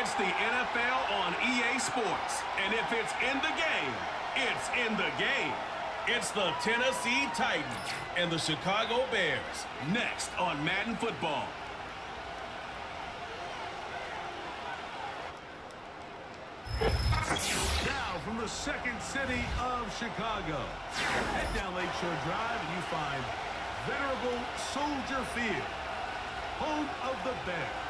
It's the NFL on EA Sports. And if it's in the game, it's in the game. It's the Tennessee Titans and the Chicago Bears. Next on Madden Football. Now from the second city of Chicago. Head down Lakeshore Drive and you find venerable Soldier Field, home of the Bears.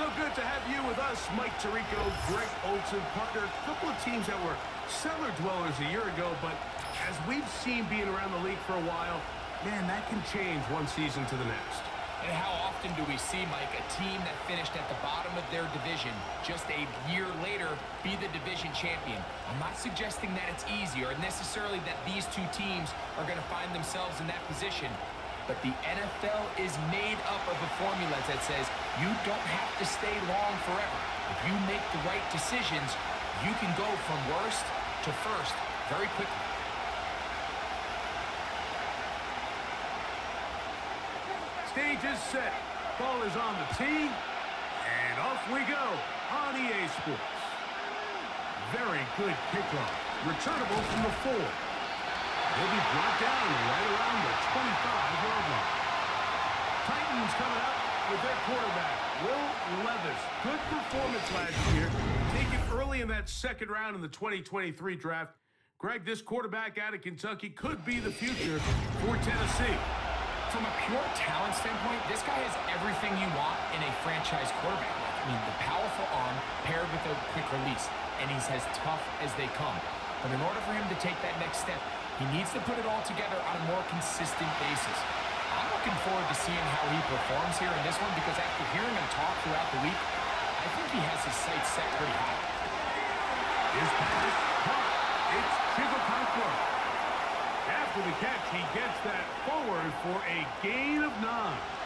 So good to have you with us, Mike Tirico, Greg Olsen, partner. A couple of teams that were cellar dwellers a year ago, but as we've seen being around the league for a while, man, that can change one season to the next. And how often do we see, Mike, a team that finished at the bottom of their division just a year later be the division champion? I'm not suggesting that it's easy or necessarily that these two teams are going to find themselves in that position. But the NFL is made up of a formula that says you don't have to stay long forever. If you make the right decisions, you can go from worst to first very quickly. Stage is set. Ball is on the tee. And off we go on EA Sports. Very good kickoff. Returnable from the four. He'll be brought down right around the 25-yard line. Titans coming out with their quarterback, Will Levis. Good performance last year. Taken early in that second round in the 2023 draft. Greg, this quarterback out of Kentucky could be the future for Tennessee. From a pure talent standpoint, this guy has everything you want in a franchise quarterback. I mean, the powerful arm paired with a quick release, and he's as tough as they come. But in order for him to take that next step, he needs to put it all together on a more consistent basis. I'm looking forward to seeing how he performs here in this one because after hearing him talk throughout the week, I think he has his sights set pretty high. His pass. It's Chig Okonkwo. After the catch, he gets that forward for a gain of nine.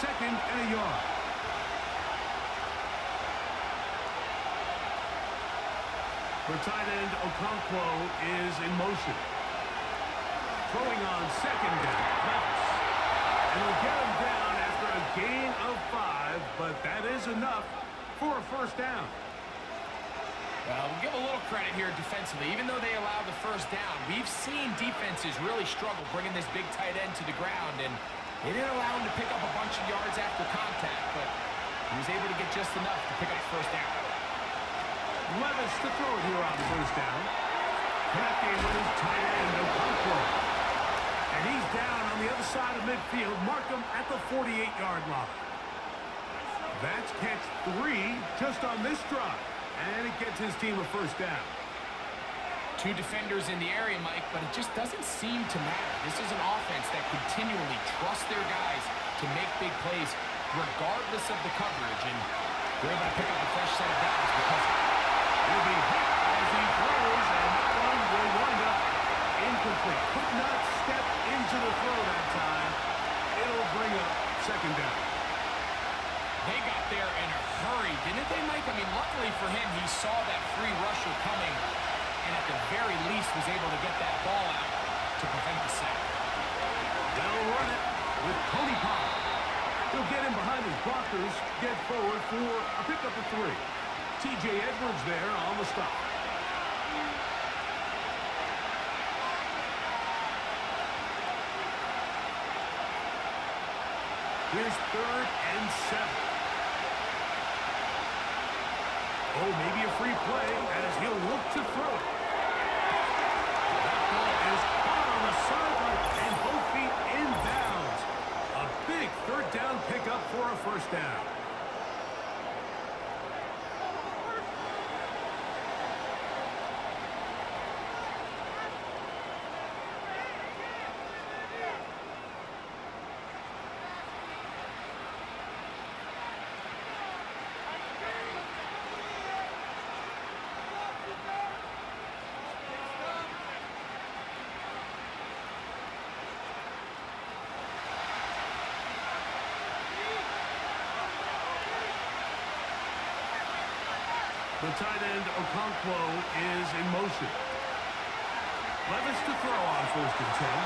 Second and a yard. The tight end Okonkwo is in motion. Throwing on second down. Nice. And he'll get him down after a gain of five, but that is enough for a first down. Well, we'll give a little credit here defensively. Even though they allowed the first down, we've seen defenses really struggle bringing this big tight end to the ground, and they didn't allow him to pick up a bunch of yards after contact, but he was able to get just enough to pick up first down. Levis to throw it here on the first down. Connecting with his tight end, Okonkwo. And he's down on the other side of midfield. Markham at the 48-yard line. That's catch three just on this drive. And it gets his team a first down. Two defenders in the area, Mike, but it just doesn't seem to matter. This is an offense that continually trusts their guys to make big plays regardless of the coverage. And they're able to pick up a fresh set of downs because. Will be hit as he throws, and that one will wind up incomplete. Could not step into the throw that time. It'll bring up second down. They got there in a hurry, didn't they, Mike? I mean, luckily for him, he saw that free rusher coming and at the very least was able to get that ball out to prevent the sack. They'll run it with Tony Pollard. He'll get in behind his blockers, get forward for a pickup of three. T.J. Edwards there on the stop. Here's third and seven. Oh, maybe a free play as he'll look to throw it. That ball is caught on the sideline and both feet in bounds. A big third down pickup for a first down. The tight end Okonkwo is in motion. Levis to throw on first and ten.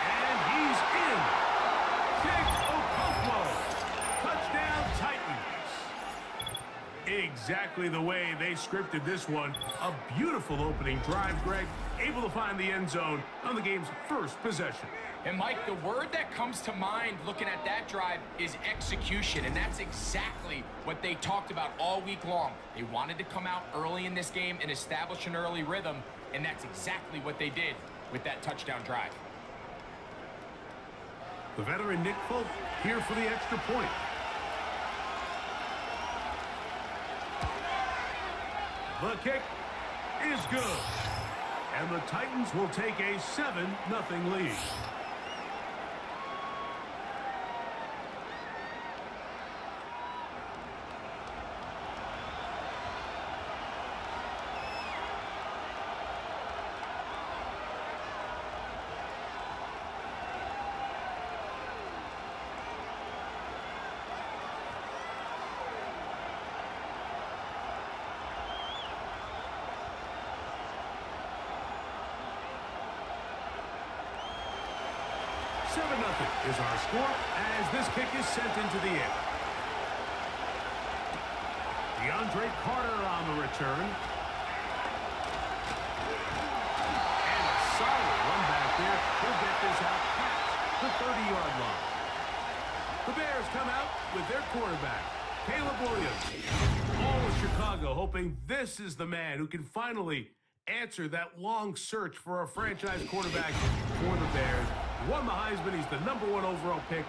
And he's in. Big Okonkwo. Touchdown Titans. Exactly the way they scripted this one. A beautiful opening drive, Greg. Able to find the end zone on the game's first possession. And Mike, the word that comes to mind looking at that drive is execution, and that's exactly what they talked about all week long. They wanted to come out early in this game and establish an early rhythm, and that's exactly what they did with that touchdown drive. The veteran Nick Folk here for the extra point. The kick is good. And the Titans will take a 7-0 lead. is our score as this kick is sent into the air. DeAndre Carter on the return. And a solid run back there. He'll get this out past the 30-yard line. The Bears come out with their quarterback, Caleb Williams. All of Chicago hoping this is the man who can finally answer that long search for a franchise quarterback for the Bears won the Heisman. He's the number one overall pick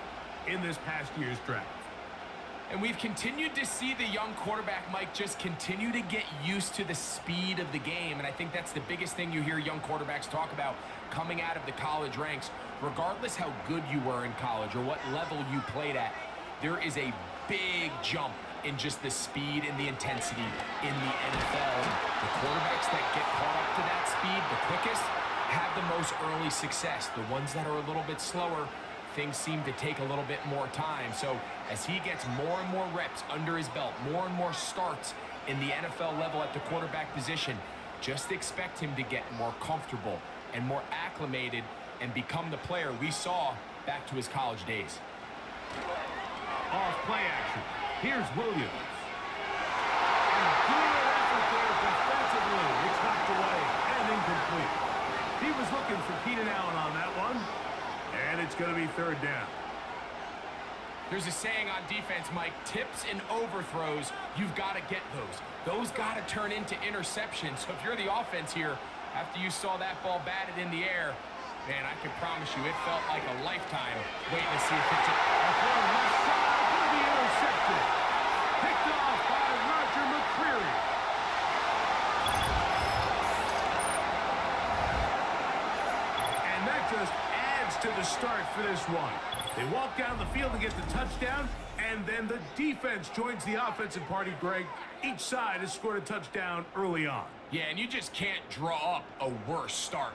in this past year's draft. And we've continued to see the young quarterback, Mike, just continue to get used to the speed of the game. And I think that's the biggest thing you hear young quarterbacks talk about coming out of the college ranks. Regardless how good you were in college or what level you played at, there is a big jump in just the speed and the intensity in the NFL. The quarterbacks that get caught up to that speed the quickest have the most early success. The ones that are a little bit slower, things seem to take a little bit more time. So as he gets more and more reps under his belt, more and more starts in the NFL level at the quarterback position, just expect him to get more comfortable and more acclimated and become the player we saw back to his college days. Off play action. Here's Williams. And good effort there defensively. It's knocked away and incomplete. He was looking for Keenan Allen on that it's going to be third down. There's a saying on defense, Mike, tips and overthrows, you've got to get those. Those got to turn into interceptions. So if you're the offense here, after you saw that ball batted in the air, man, I can promise you it felt like a lifetime waiting to see if it's a... left side, going to be intercepted. Picked off by Roger McCreary. just adds to the start for this one. They walk down the field and get the touchdown, and then the defense joins the offensive party, Greg. Each side has scored a touchdown early on. Yeah, and you just can't draw up a worse start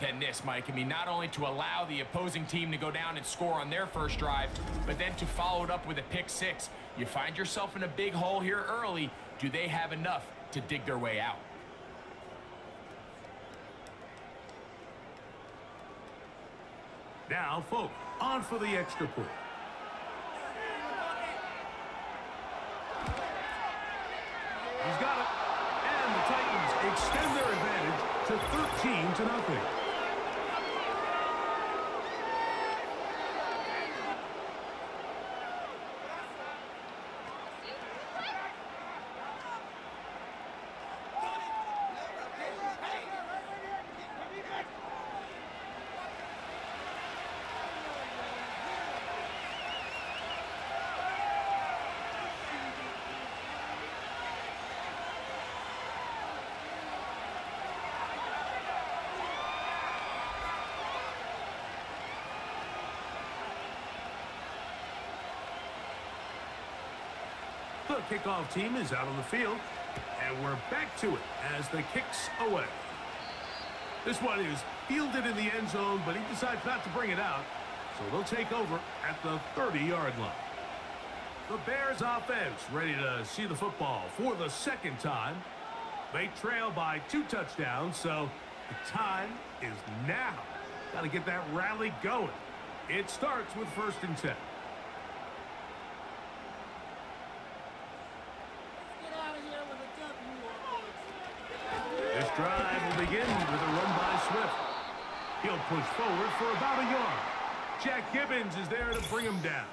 than this, Mike. I mean, not only to allow the opposing team to go down and score on their first drive, but then to follow it up with a pick six. You find yourself in a big hole here early. Do they have enough to dig their way out? Now, Folk, on for the extra point. He's got it. And the Titans extend their advantage to 13 to nothing. The kickoff team is out on the field. And we're back to it as the kicks away. This one is fielded in the end zone, but he decides not to bring it out. So they'll take over at the 30-yard line. The Bears offense ready to see the football for the second time. They trail by two touchdowns, so the time is now. Got to get that rally going. It starts with first and 10. This drive will begin with a run by Swift. He'll push forward for about a yard. Jack Gibbens is there to bring him down.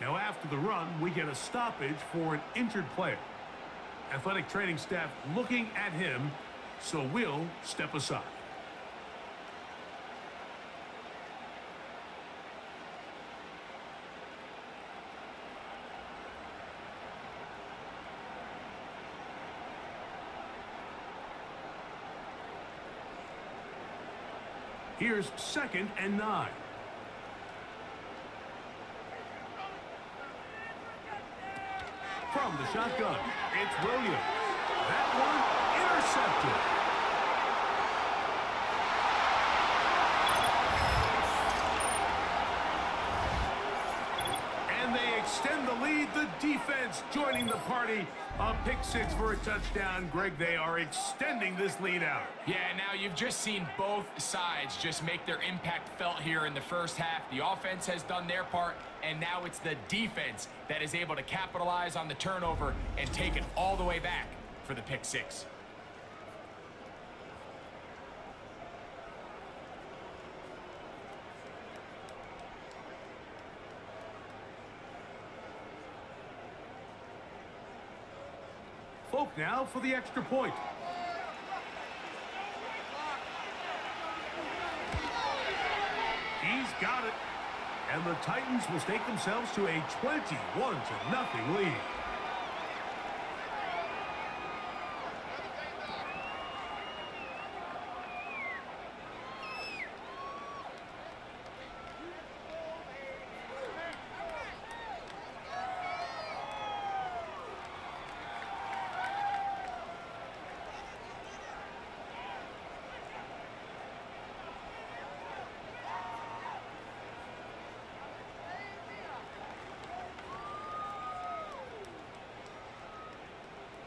Now after the run, we get a stoppage for an injured player. Athletic training staff looking at him, so we'll step aside. Here's second and nine. From the shotgun, it's Williams. That one intercepted. And they the. The defense joining the party. A pick six for a touchdown. Greg, they are extending this lead out. Yeah, now you've just seen both sides just make their impact felt here in the first half. The offense has done their part, and now it's the defense that is able to capitalize on the turnover and take it all the way back for the pick six. Folk now for the extra point. He's got it. And the Titans will stake themselves to a 21 to nothing lead.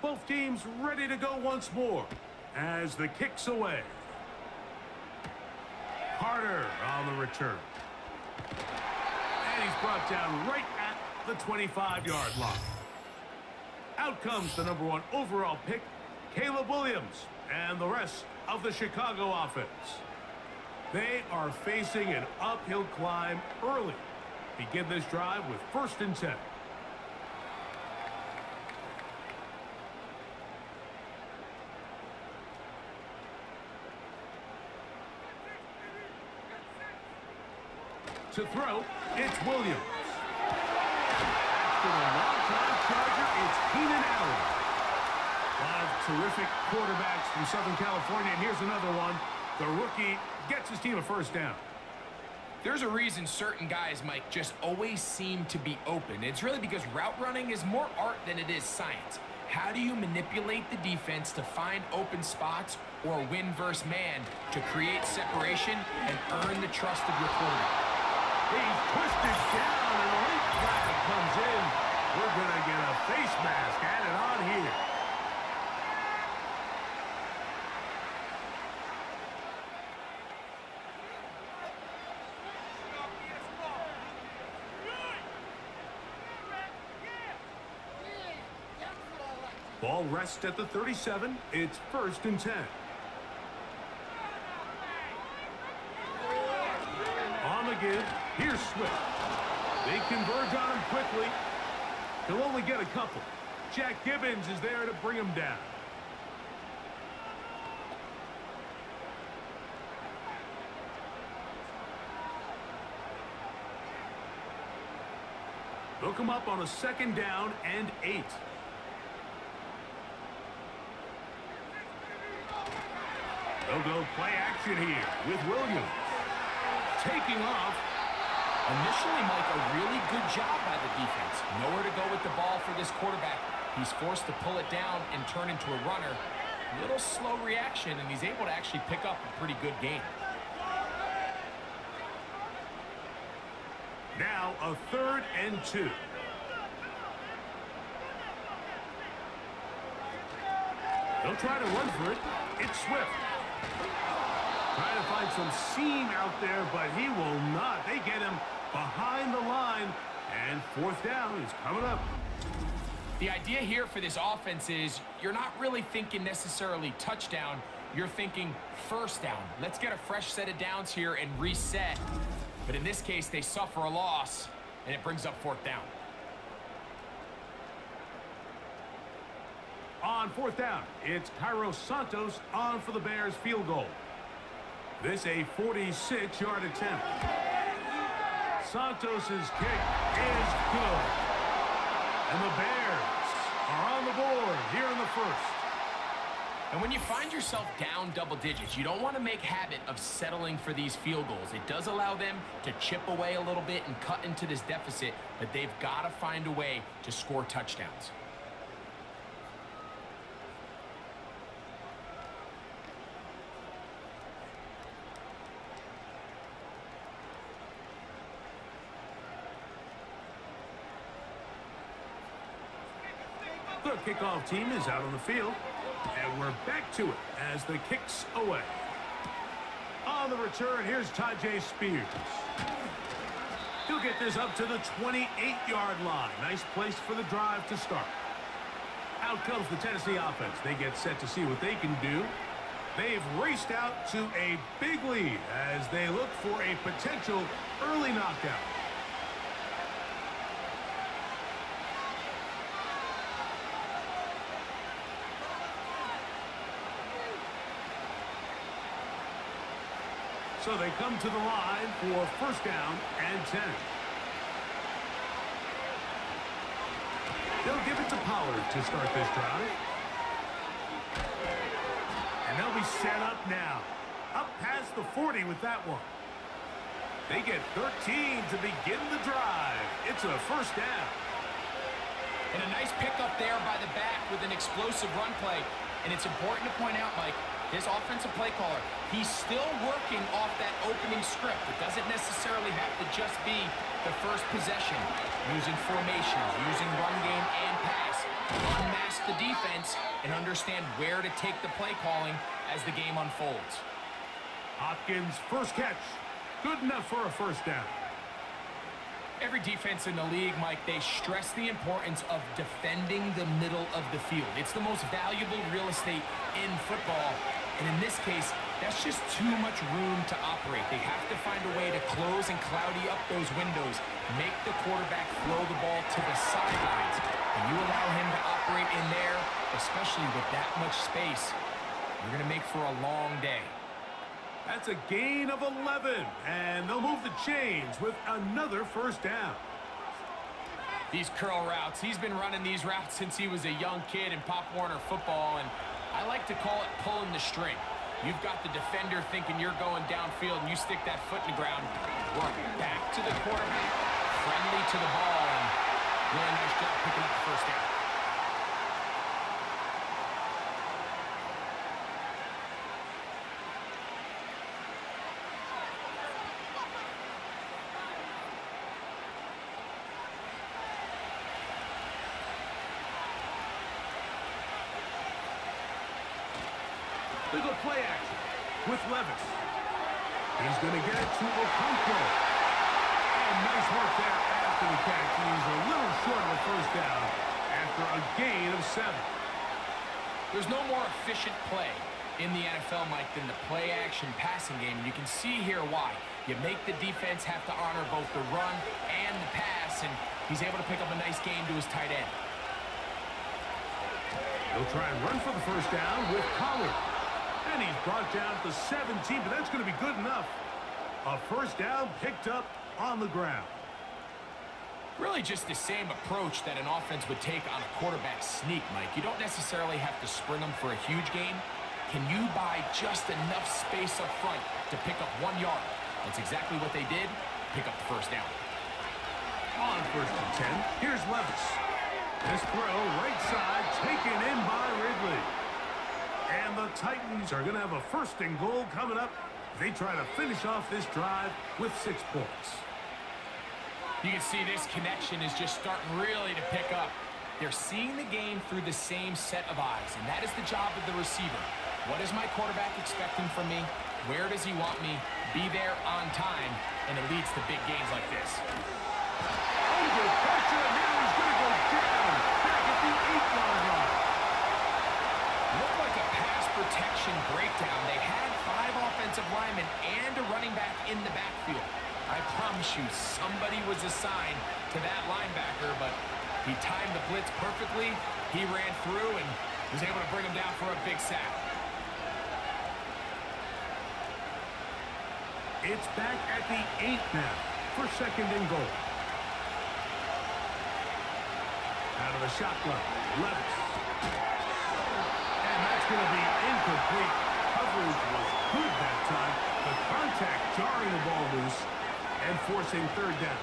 Both teams ready to go once more as the kick's away. Carter on the return. And he's brought down right at the 25-yard line. Out comes the number one overall pick, Caleb Williams, and the rest of the Chicago offense. They are facing an uphill climb early. Begin this drive with first and 10. To throw, it's Williams. After the Charger, it's Keenan Allen. Of terrific quarterbacks from Southern California, and here's another one. The rookie gets his team a first down. There's a reason certain guys, Mike, just always seem to be open. It's really because route running is more art than it is science. How do you manipulate the defense to find open spots or win versus man to create separation and earn the trust of your quarterback? He's twisted down, and the late flag comes in. We're going to get a face mask added on here. Ball rests at the 37. It's first and 10. On the give, here's Swift. They converge on him quickly. He'll only get a couple. Jack Gibbens is there to bring him down. They'll come up on a second down and eight. They'll go play action here with Williams. Taking off. Initially, Mike, a really good job by the defense. Nowhere to go with the ball for this quarterback. He's forced to pull it down and turn into a runner. Little slow reaction, and he's able to actually pick up a pretty good game. Now a third and two. They'll try to run for it. It's Swift. Trying to find some seam out there, but he will not. They get him behind the line, and fourth down is coming up. The idea here for this offense is you're not really thinking necessarily touchdown. You're thinking first down. Let's get a fresh set of downs here and reset. But in this case, they suffer a loss, and it brings up fourth down. On fourth down, it's Cairo Santos on for the Bears field goal. This a 46-yard attempt. Santos's kick is good. And the Bears are on the board here in the first. And when you find yourself down double digits, you don't want to make habit of settling for these field goals. It does allow them to chip away a little bit and cut into this deficit, but they've got to find a way to score touchdowns. Kickoff team is out on the field. And we're back to it as the kicks away. On the return, here's Tyjae Spears. He'll get this up to the 28-yard line. Nice place for the drive to start. Out comes the Tennessee offense. They get set to see what they can do. They've raced out to a big lead as they look for a potential early knockout. So they come to the line for first down and 10. They'll give it to Pollard to start this drive. And they'll be set up now. Up past the 40 with that one. They get 13 to begin the drive. It's a first down. And a nice pickup there by the back with an explosive run play. And it's important to point out, Mike, his offensive play caller, he's still working off that opening script. It doesn't necessarily have to just be the first possession. Using formations, using run game and pass. Unmask the defense and understand where to take the play calling as the game unfolds. Hopkins' first catch. Good enough for a first down. Every defense in the league, Mike, they stress the importance of defending the middle of the field. It's the most valuable real estate in football. And in this case, that's just too much room to operate. They have to find a way to close and cloudy up those windows, make the quarterback throw the ball to the sidelines. And you allow him to operate in there, especially with that much space, you're going to make for a long day. That's a gain of 11, and they'll move the chains with another first down. These curl routes, he's been running these routes since he was a young kid in Pop Warner football, and I like to call it pulling the string. You've got the defender thinking you're going downfield, and you stick that foot in the ground. Work back to the quarterback, friendly to the ball, and really nice job picking up the first down. They go play action with Levis. He's going to get it to Okonkwo. And nice work there after the catch. He's a little short of a first down after a gain of seven. There's no more efficient play in the NFL, Mike, than the play-action passing game. And you can see here why. You make the defense have to honor both the run and the pass, and he's able to pick up a nice game to his tight end. He'll try and run for the first down with Pollard. And he's brought down to 17, but that's going to be good enough. A first down picked up on the ground. Really just the same approach that an offense would take on a quarterback sneak, Mike. You don't necessarily have to spring them for a huge gain. Can you buy just enough space up front to pick up one yard? That's exactly what they did. Pick up the first down. On first and 10, here's Levis. This throw, right side, taken in by Ridley. And the Titans are going to have a first and goal coming up. They try to finish off this drive with six points. You can see this connection is just starting really to pick up. They're seeing the game through the same set of eyes, and that is the job of the receiver. What is my quarterback expecting from me? Where does he want me? Be there on time, and it leads to big games like this. Under pressure, now he's going to go down. Back at the eight-yard line. Looked like a pass breakdown. They had five offensive linemen and a running back in the backfield. I promise you, somebody was assigned to that linebacker, but he timed the blitz perfectly. He ran through and was able to bring him down for a big sack. It's back at the eight now for second and goal. Out of the shotgun, Levis. Going to be incomplete. Coverage was good that time. The contact jarring the ball loose and forcing third down.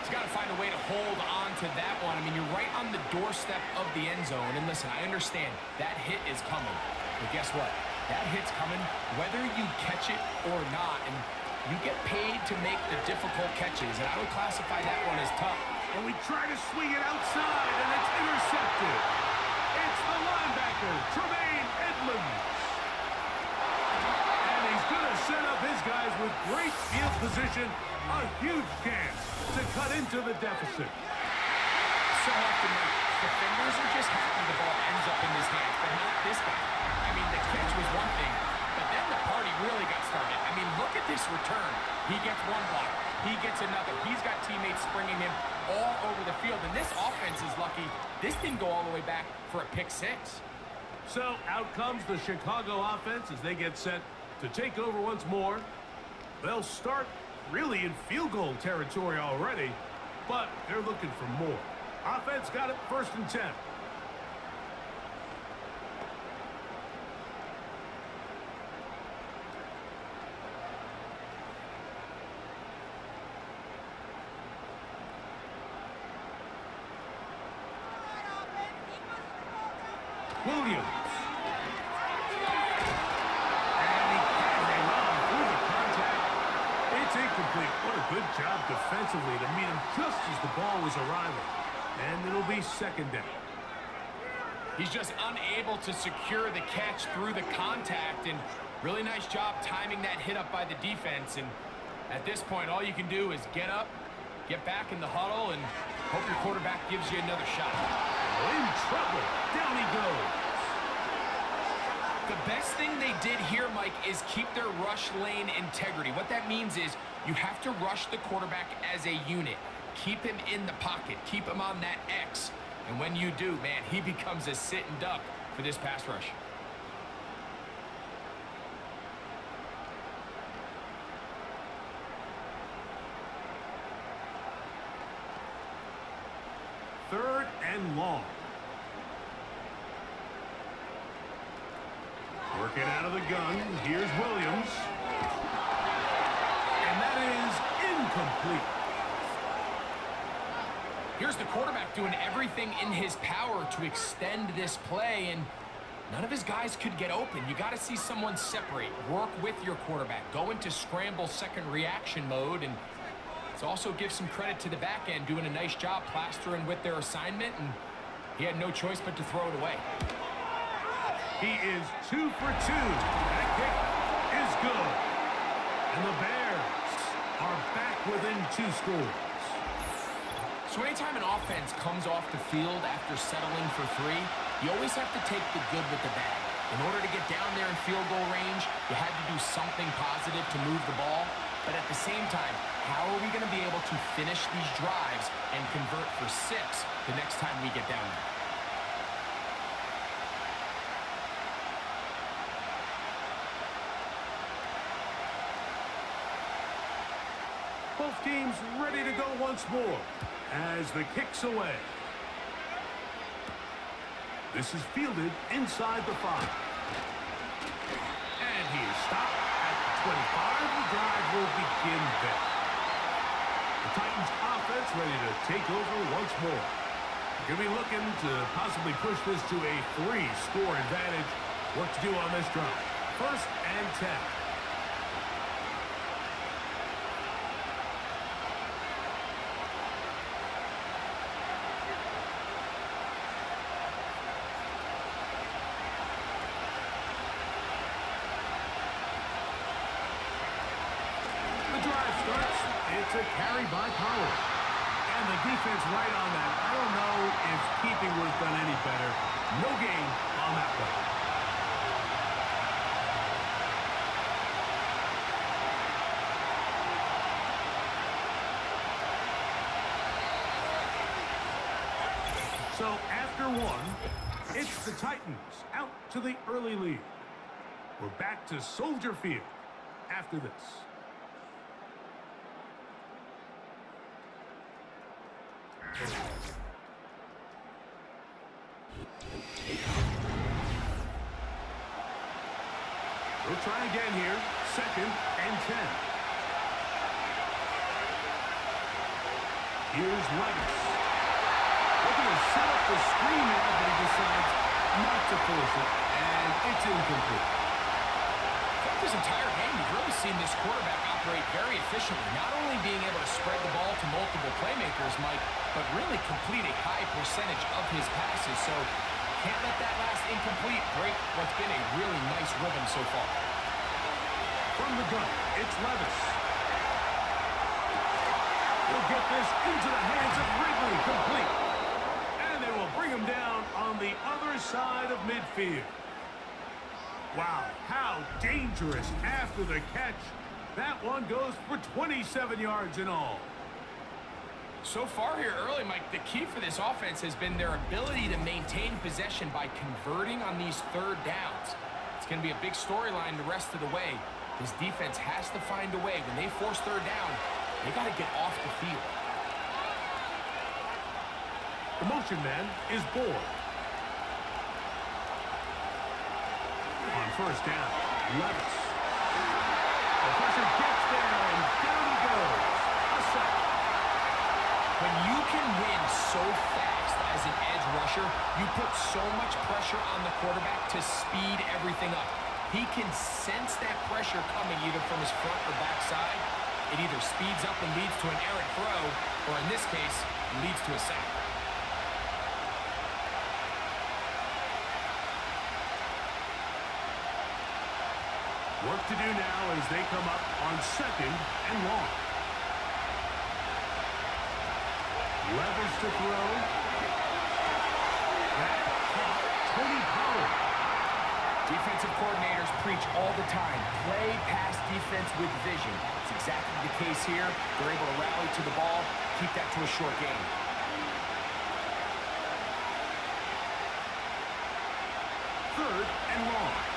He's got to find a way to hold on to that one. I mean, you're right on the doorstep of the end zone. And listen, I understand that hit is coming. But guess what? That hit's coming whether you catch it or not. And you get paid to make the difficult catches. And I would classify that one as tough. And we try to swing it outside, and it's intercepted. The linebacker, Tremaine Edmunds. And he's going to set up his guys with great field position. A huge chance to cut into the deficit. So often, like, defenders are just happy the ball ends up in his hands, but not this guy. I mean, the catch was one thing, but then the party really got started. I mean, look at this return. He gets one block. He gets another. He's got teammates springing him all over the field. And this offense is lucky. This didn't go all the way back for a pick six. So out comes the Chicago offense as they get set to take over once more. They'll start really in field goal territory already, but they're looking for more. Offense got it first and 10. Williams. And he can hang on through the contact. It's incomplete. What a good job defensively to meet him just ball was arriving. And it'll be second down. He's just unable to secure the catch through the contact. And really nice job timing that hit up by the defense. And at this point, all you can do is get up, get back in the huddle, and hope your quarterback gives you another shot. In trouble. Down he goes. The best thing they did here, Mike, is keep their rush lane integrity. What that means is you have to rush the quarterback as a unit. Keep him in the pocket. Keep him on that X. And when you do, man, he becomes a sitting duck for this pass rush. Third and long. Working out of the gun. Here's Williams. And that is incomplete. Here's the quarterback doing everything in his power to extend this play, and none of his guys could get open. You got to see someone separate, work with your quarterback, go into scramble second reaction mode, and let's also give some credit to the back end doing a nice job plastering with their assignment, and he had no choice but to throw it away. He is two for two. That kick is good. And the Bears are back within two scores. So anytime an offense comes off the field after settling for three, you always have to take the good with the bad. In order to get down there in field goal range, you had to do something positive to move the ball. But at the same time, how are we going to be able to finish these drives and convert for six the next time we get down there? Both teams ready to go once more as the kick's away. This is fielded inside the five. And he is stopped at the 25. The drive will begin there. The Titans offense ready to take over once more. Going to be looking to possibly push this to a three-score advantage. What to do on this drive? First and 10. drive starts. A carry by Pollard. And the defense right on that. I don't know if keeping was done any better. No gain on that one. So after one, it's the Titans out to the early lead. We're back to Soldier Field after this. We'll try again here. Second and ten. Here's Levis. Looking to set up the screen now, but he decides not to force it, and it's incomplete. Throughout this entire game, you've really seen this quarterback operate very efficiently, not only being able to spread the ball to multiple playmakers, Mike, but really complete a high percentage of his passes. So can't let that last incomplete break what's been a really nice rhythm so far. From the gun, it's Levis. Into the hands of Ridley, complete. And they will bring him down on the other side of midfield. Wow, how dangerous after the catch. That one goes for 27 yards in all. So far here early, Mike, the key for this offense has been their ability to maintain possession by converting on these third downs. It's going to be a big storyline the rest of the way. This defense has to find a way. When they force third down, they got to get off the field. The motion man is Boyd. On first down, Levis. The pressure gets there, and down he goes. A sack. When you can win so fast as an edge rusher, you put so much pressure on the quarterback to speed everything up. He can sense that pressure coming either from his front or back side. It either speeds up and leads to an errant throw, or in this case, leads to a sack. Work to do now as they come up on second and long. Levis to throw. Tony Pollard. Defensive coordinators preach all the time, play pass defense with vision. It's exactly the case here. They're able to rally to the ball, keep that to a short game. Third and long.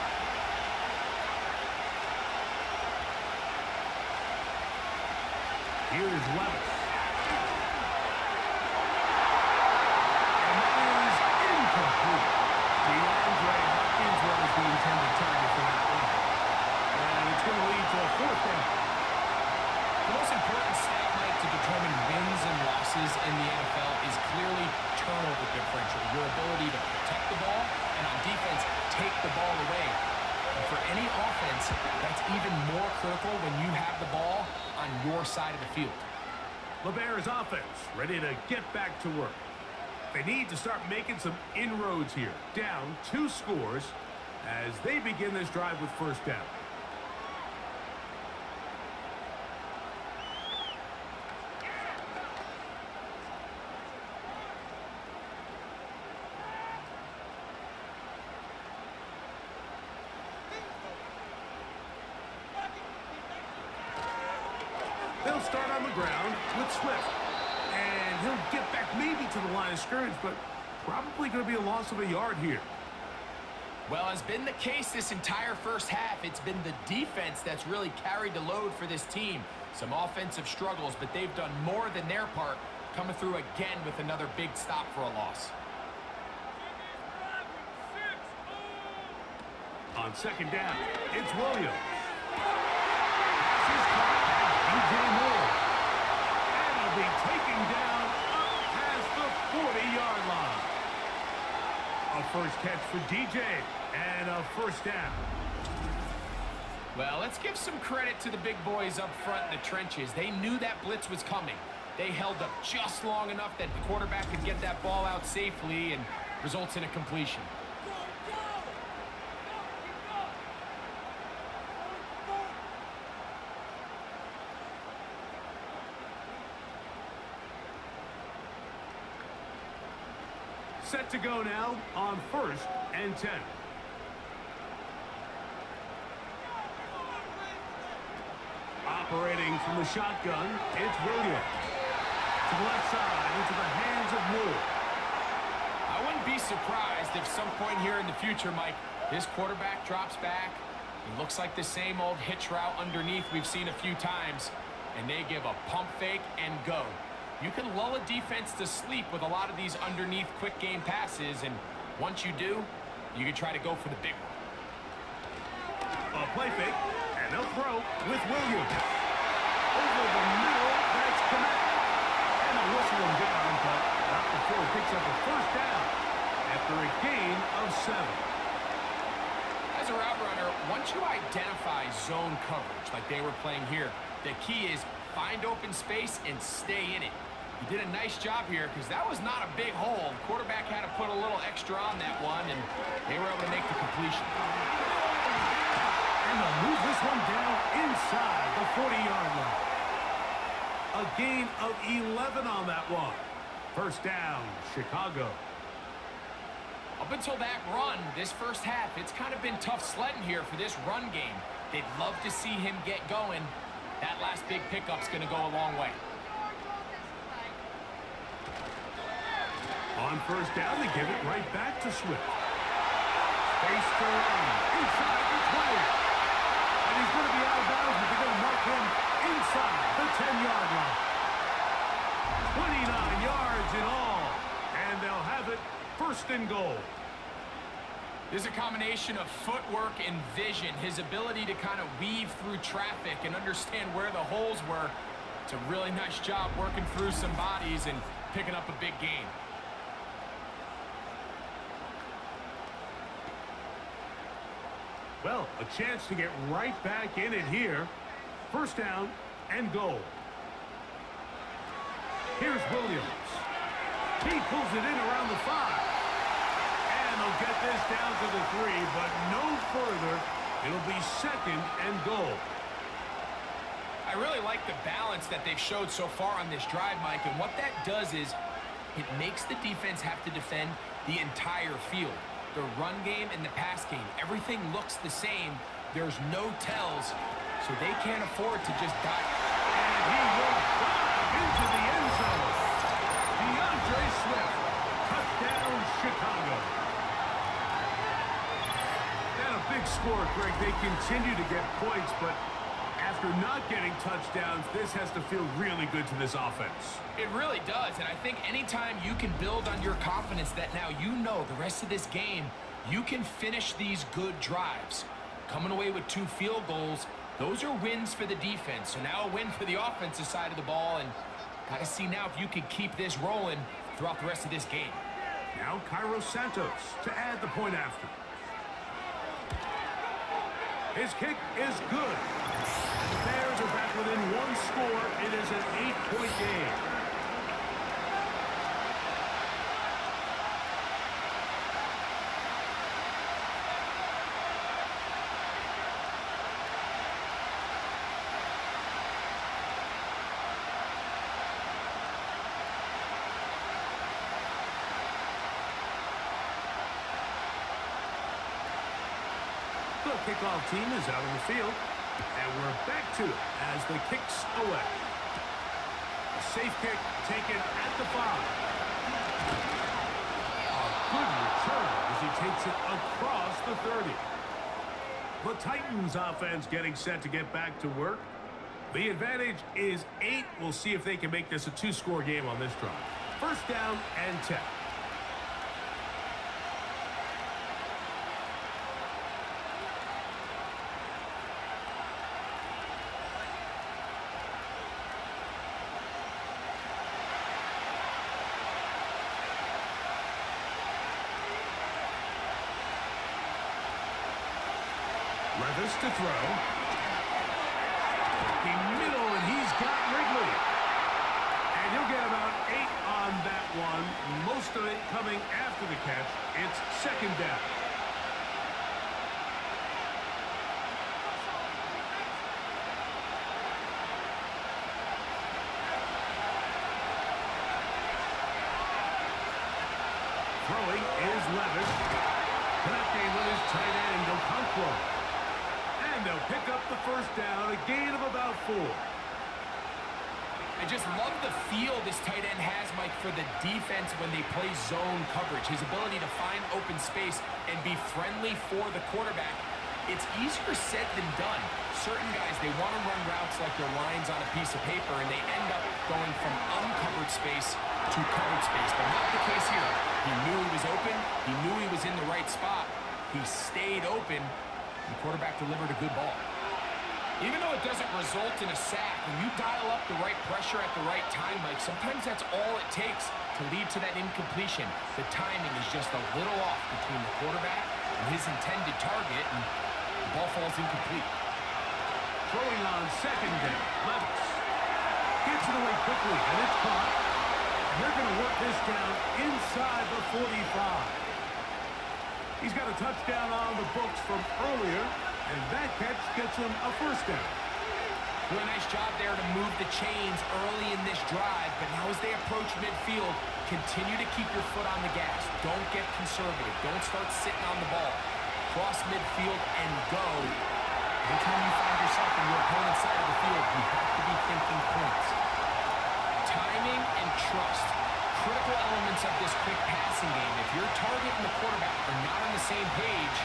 Here's Levis. And that is incomplete. DeAndre Hopkins was the intended target for that one. And it's going to lead to a fourth down. The most important stat, Mike, to determine wins and losses in the NFL is clearly turnover differential, your ability to protect the ball, and on defense, take the ball away. And for any offense, that's even more critical when you have the ball on your side of the field. LeBear's offense ready to get back to work. They need to start making some inroads here. Down two scores as they begin this drive with first down. They'll start on the ground with Swift. And he'll get back maybe to the line of scrimmage, but probably going to be a loss of a yard here. Well, has been the case this entire first half. It's been the defense that's really carried the load for this team. Some offensive struggles, but they've done more than their part, coming through again with another big stop for a loss. On second down, it's Williams. first catch for DJ. And a first down. Well, let's give some credit to the big boys up front in the trenches. They knew that blitz was coming. They held up just long enough that the quarterback could get that ball out safely and results in a completion. Set to go now first and 10. Operating from the shotgun, it's Williams. To the left side, into the hands of Moore. I wouldn't be surprised if some point here in the future, Mike, this quarterback drops back. It looks like the same old hitch route underneath we've seen a few times, and they give a pump fake and go. You can lull a defense to sleep with a lot of these underneath quick game passes, and once you do, you can try to go for the big one. A play fake, and they'll throw with Williams. Over the middle, that's connect. And a whistle him down, but not before he picks up a first down after a gain of seven. As a route runner, once you identify zone coverage like they were playing here, the key is find open space and stay in it. He did a nice job here because that was not a big hole. The quarterback had to put a little extra on that one, and they were able to make the completion. And they'll move this one down inside the 40-yard line. A gain of 11 on that one. First down, Chicago. Up until that run, this first half, it's kind of been tough sledding here for this run game. They'd love to see him get going. That last big pickup's going to go a long way. On first down, they give it right back to Swift. Space to run. Inside the 20. And he's going to be out of bounds, but they're going to mark him inside the 10-yard line. 29 yards in all. And they'll have it first and goal. There's a combination of footwork and vision, his ability to kind of weave through traffic and understand where the holes were. It's a really nice job working through some bodies and picking up a big game. Well, a chance to get right back in it here. First down and goal. Here's Williams. He pulls it in around the five. And they'll get this down to the three, but no further. It'll be second and goal. I really like the balance that they've showed so far on this drive, Mike, and what that does is it makes the defense have to defend the entire field. The run game and the pass game, everything looks the same. There's no tells, so they can't afford to just dive. And he will dive into the end zone. DeAndre Swift. Touchdown, Chicago. And a big score, Greg. They continue to get points, but after not getting touchdowns, this has to feel really good to this offense. It really does, and I think anytime you can build on your confidence that now you know the rest of this game, you can finish these good drives. Coming away with two field goals, those are wins for the defense. So now a win for the offensive side of the ball, and got to see now if you can keep this rolling throughout the rest of this game. Now Cairo Santos to add the point after. His kick is good. Are back within one score. It is an eight-point game. The kickoff team is out on the field. And we're back to it as the kicks away. A safe kick taken at the five. A good return as he takes it across the 30. The Titans offense getting set to get back to work. The advantage is eight. We'll see if they can make this a two-score game on this drive. First down and 10. Levis to throw. The middle, and he's got Ridley. And he'll get about eight on that one. Most of it coming after the catch. It's second down. Throwing is Levis. Connecting with his tight end, Okonkwo. And they'll pick up the first down, a gain of about four. I just love the feel this tight end has, Mike, for the defense when they play zone coverage. His ability to find open space and be friendly for the quarterback. It's easier said than done. Certain guys, they want to run routes like they're lines on a piece of paper, and they end up going from uncovered space to covered space. But not the case here. He knew he was open. He knew he was in the right spot. He stayed open. The quarterback delivered a good ball. Even though it doesn't result in a sack, when you dial up the right pressure at the right time, Mike, sometimes that's all it takes to lead to that incompletion. The timing is just a little off between the quarterback and his intended target, and the ball falls incomplete. Throwing on second down, Levis. Gets it away quickly, and it's caught. They're going to work this down inside the 45. He's got a touchdown on the books from earlier, and that catch gets him a first down. A nice job there to move the chains early in this drive, but now as they approach midfield, continue to keep your foot on the gas. Don't get conservative. Don't start sitting on the ball. Cross midfield and go. Anytime you find yourself on your opponent's side of the field, you have to be thinking points. Timing and trust. Critical elements of this quick passing game. If your target and the quarterback are not on the same page,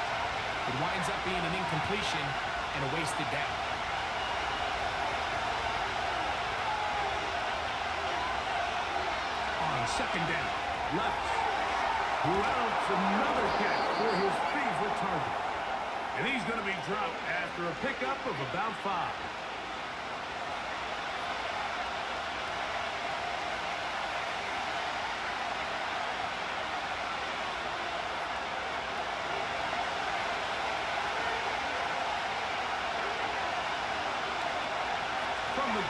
it winds up being an incompletion and a wasted down. On second down, left. Routes another catch for his favorite target. And he's going to be dropped after a pickup of about five.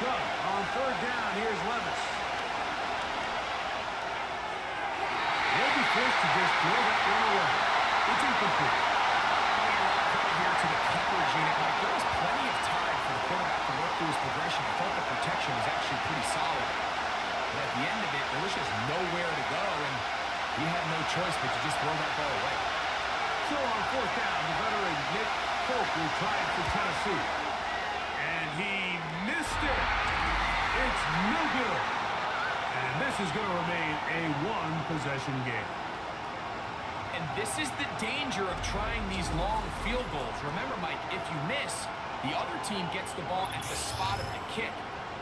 Gun, on third down, here's Levis. They'll be forced to just throw that one away. It's incomplete. Here to the coverage unit. Like, there was plenty of time for the quarterback to work through his progression. I thought the protection was actually pretty solid. But at the end of it, there was just nowhere to go, and he had no choice but to just throw that ball away. So on fourth down, the veteran Nick Folk will try it for Tennessee. Missed it. It's no good. And this is going to remain a one-possession game. And this is the danger of trying these long field goals. Remember, Mike, if you miss, the other team gets the ball at the spot of the kick.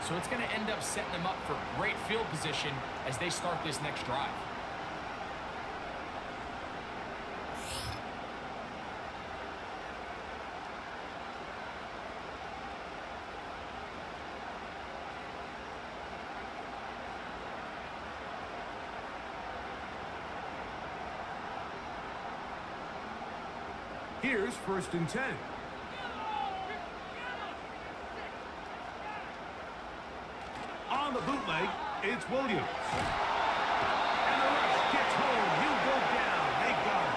So it's going to end up setting them up for great field position as they start this next drive. Here's first and ten. On the bootleg, it's Williams. And the rush gets home. He'll go down. They got.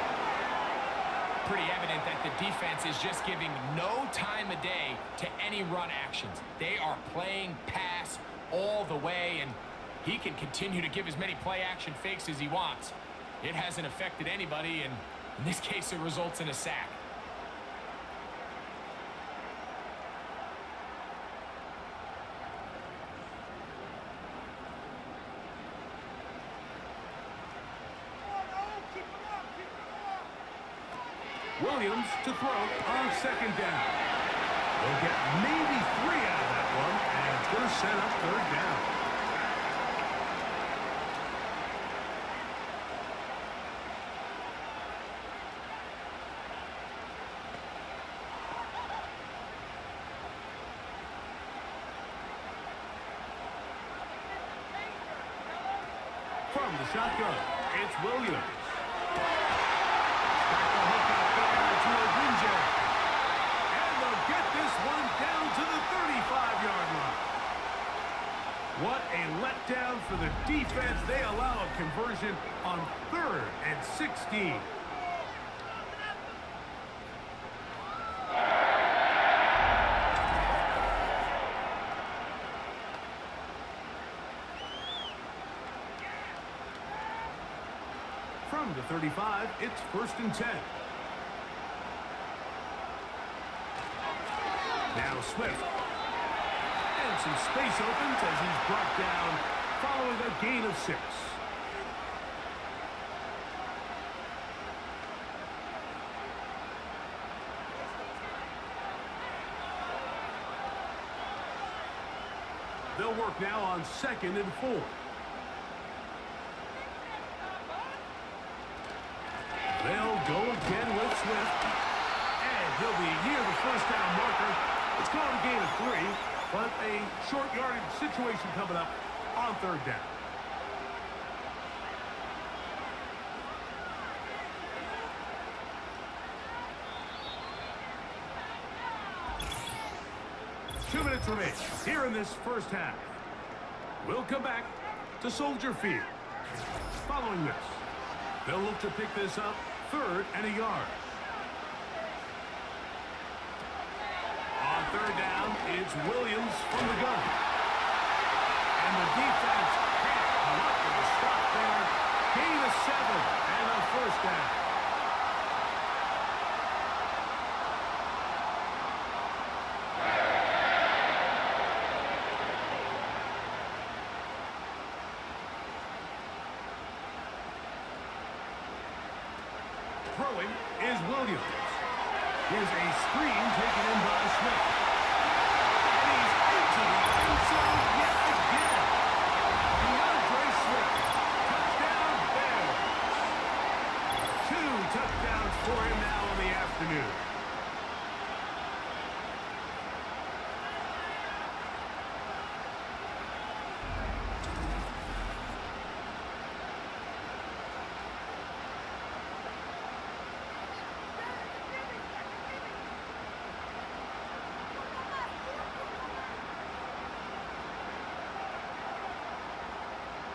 Pretty evident that the defense is just giving no time of day to any run actions. They are playing pass all the way, and he can continue to give as many play action fakes as he wants. It hasn't affected anybody, and in this case, it results in a sack. Williams to throw on second down. They'll get maybe three out of that one, and it's going to set up third down. From the shotgun, it's Williams. Back the hook out there to Odunze. And they'll get this one down to the 35-yard line. What a letdown for the defense. They allow a conversion on third and 16. From the 35, it's first and 10. Now Swift. And some space opens as he's brought down following a gain of six. They'll work now on second and four. They'll go again with Swift. And he'll be near the first down marker. It's called a gain of three, but a short yardage situation coming up on third down. Two minutes remain here in this first half. We'll come back to Soldier Field. Following this, they'll look to pick this up third and a yard. On third down, it's Williams from the gun. And the defense can't come up with a stop there. Gain of seven and a first down. Is Williams. Here's a screen taken in by Swift. And he's into the end zone yet again. DeAndre Swift. Touchdown Bears. Two touchdowns for him now in the afternoon.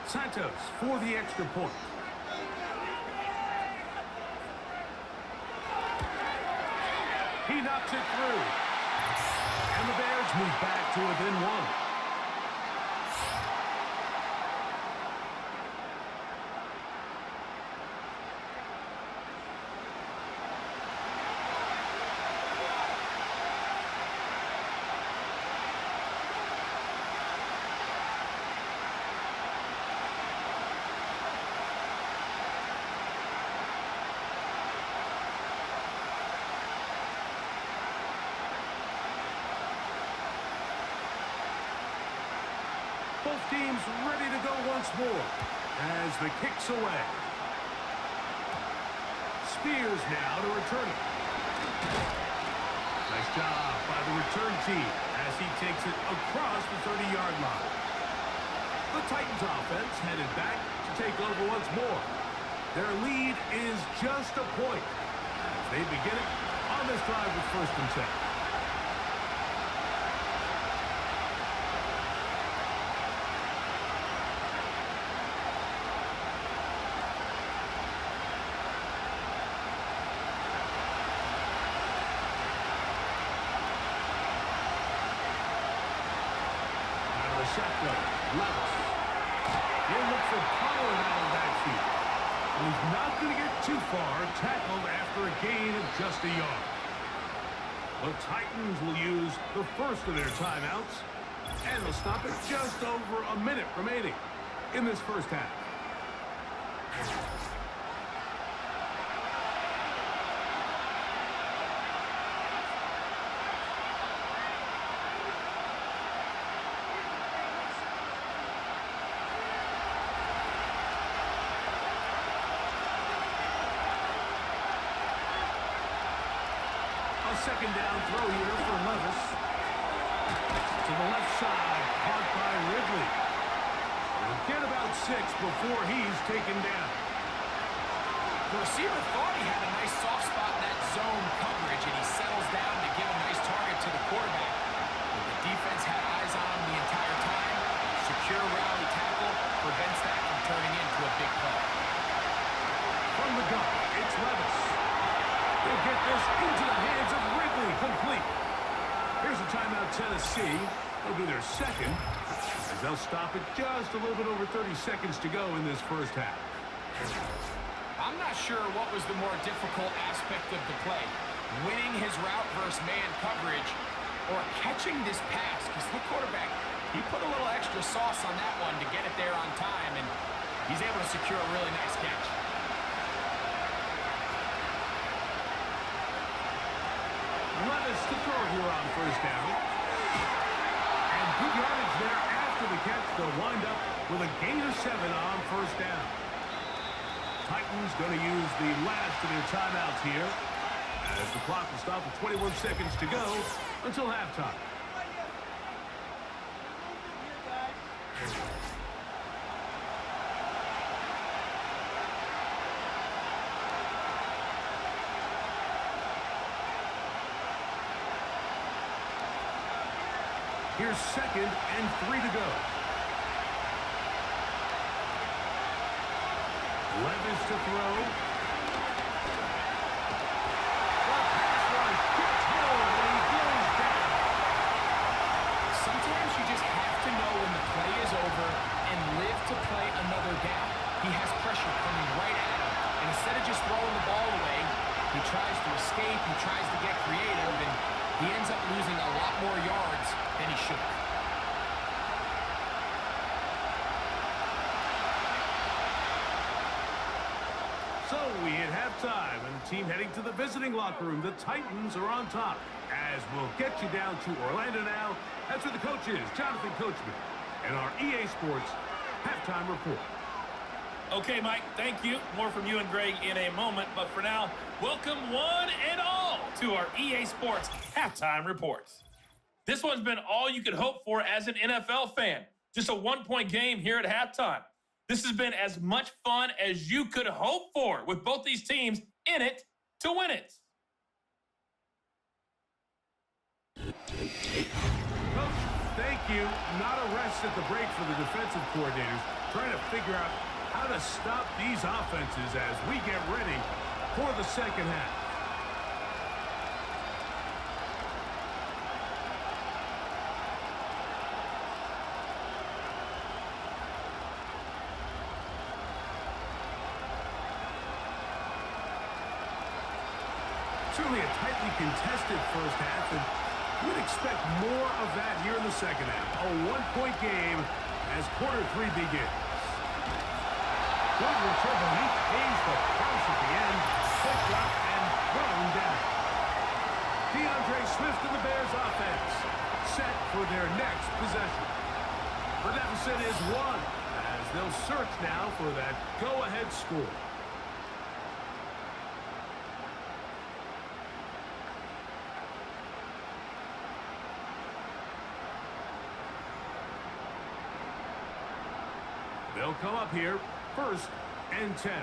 Santos for the extra point. He knocks it through. And the Bears move back to within one. Ready to go once more as the kick's away. Spears now to return it. Nice job by the return team as he takes it across the 30-yard line. The Titans offense headed back to take over once more. Their lead is just a point as they begin it on this drive with first and 10. Shotgun, Levis. He'll look for power of that field. And he's not going to get too far, tackled after a gain of just a yard. The Titans will use the first of their timeouts, and they'll stop it just over a minute remaining in this first half. A throw here for Levis. To the left side, caught by Ridley. He'll get about six before he's taken down. The receiver thought he had a nice soft spot in that zone coverage, and he settles down to give a nice target to the quarterback. But the defense had eyes on him the entire time. Secure rally tackle prevents that from turning into a big play. From the gun, it's Levis. They'll get this into the hands of Ridley, complete. Here's a timeout, Tennessee. They'll do their second, as they'll stop it just a little bit over 30 seconds to go in this first half. I'm not sure what was the more difficult aspect of the play. Winning his route versus man coverage or catching this pass. Because the quarterback, he put a little extra sauce on that one to get it there on time. And he's able to secure a really nice catch. To throw here on first down. And good yardage there after the catch. They'll wind up with a gain of seven on first down. Titans going to use the last of their timeouts here as the clock will stop with 21 seconds to go until halftime. Second and three to go. Levis to throw. Sometimes you just have to know when the play is over and live to play another down. He has pressure coming right at him. And instead of just throwing the ball away, he tries to escape, he tries to get creative, and he ends up losing a lot more yards than he should have. So we hit halftime, and the team heading to the visiting locker room. The Titans are on top. As we'll get you down to Orlando now. That's where the coach is, Jonathan Coachman, and our EA Sports halftime report. Okay, Mike, thank you. More from you and Greg in a moment. But for now, welcome one and all to our EA Sports halftime reports. This one's been all you could hope for as an NFL fan. Just a one point game here at halftime. This has been as much fun as you could hope for with both these teams in it to win it. Thank you. Not a rest at the break for the defensive coordinators, trying to figure out how to stop these offenses as we get ready for the second half. Certainly a tightly contested first half, and you'd expect more of that here in the second half. A one-point game as quarter three begins. Good return. He pays the price at the end. Picked up and thrown down. DeAndre Swift and the Bears offense set for their next possession. The deficit is one as they'll search now for that go-ahead score. They'll come up here first and 10.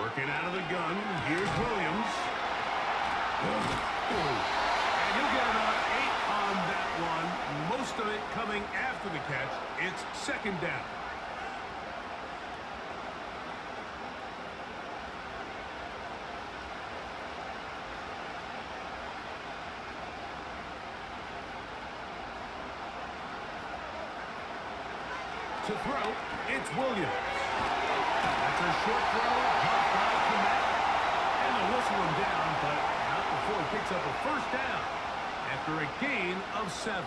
Working out of the gun. Here's Williams. And you'll get about eight on that one. Most of it coming after the catch. It's second down. To throw, it's Williams. That's a short throw, caught by Kmet. And they'll whistle him down, but not before he picks up a first down after a gain of seven.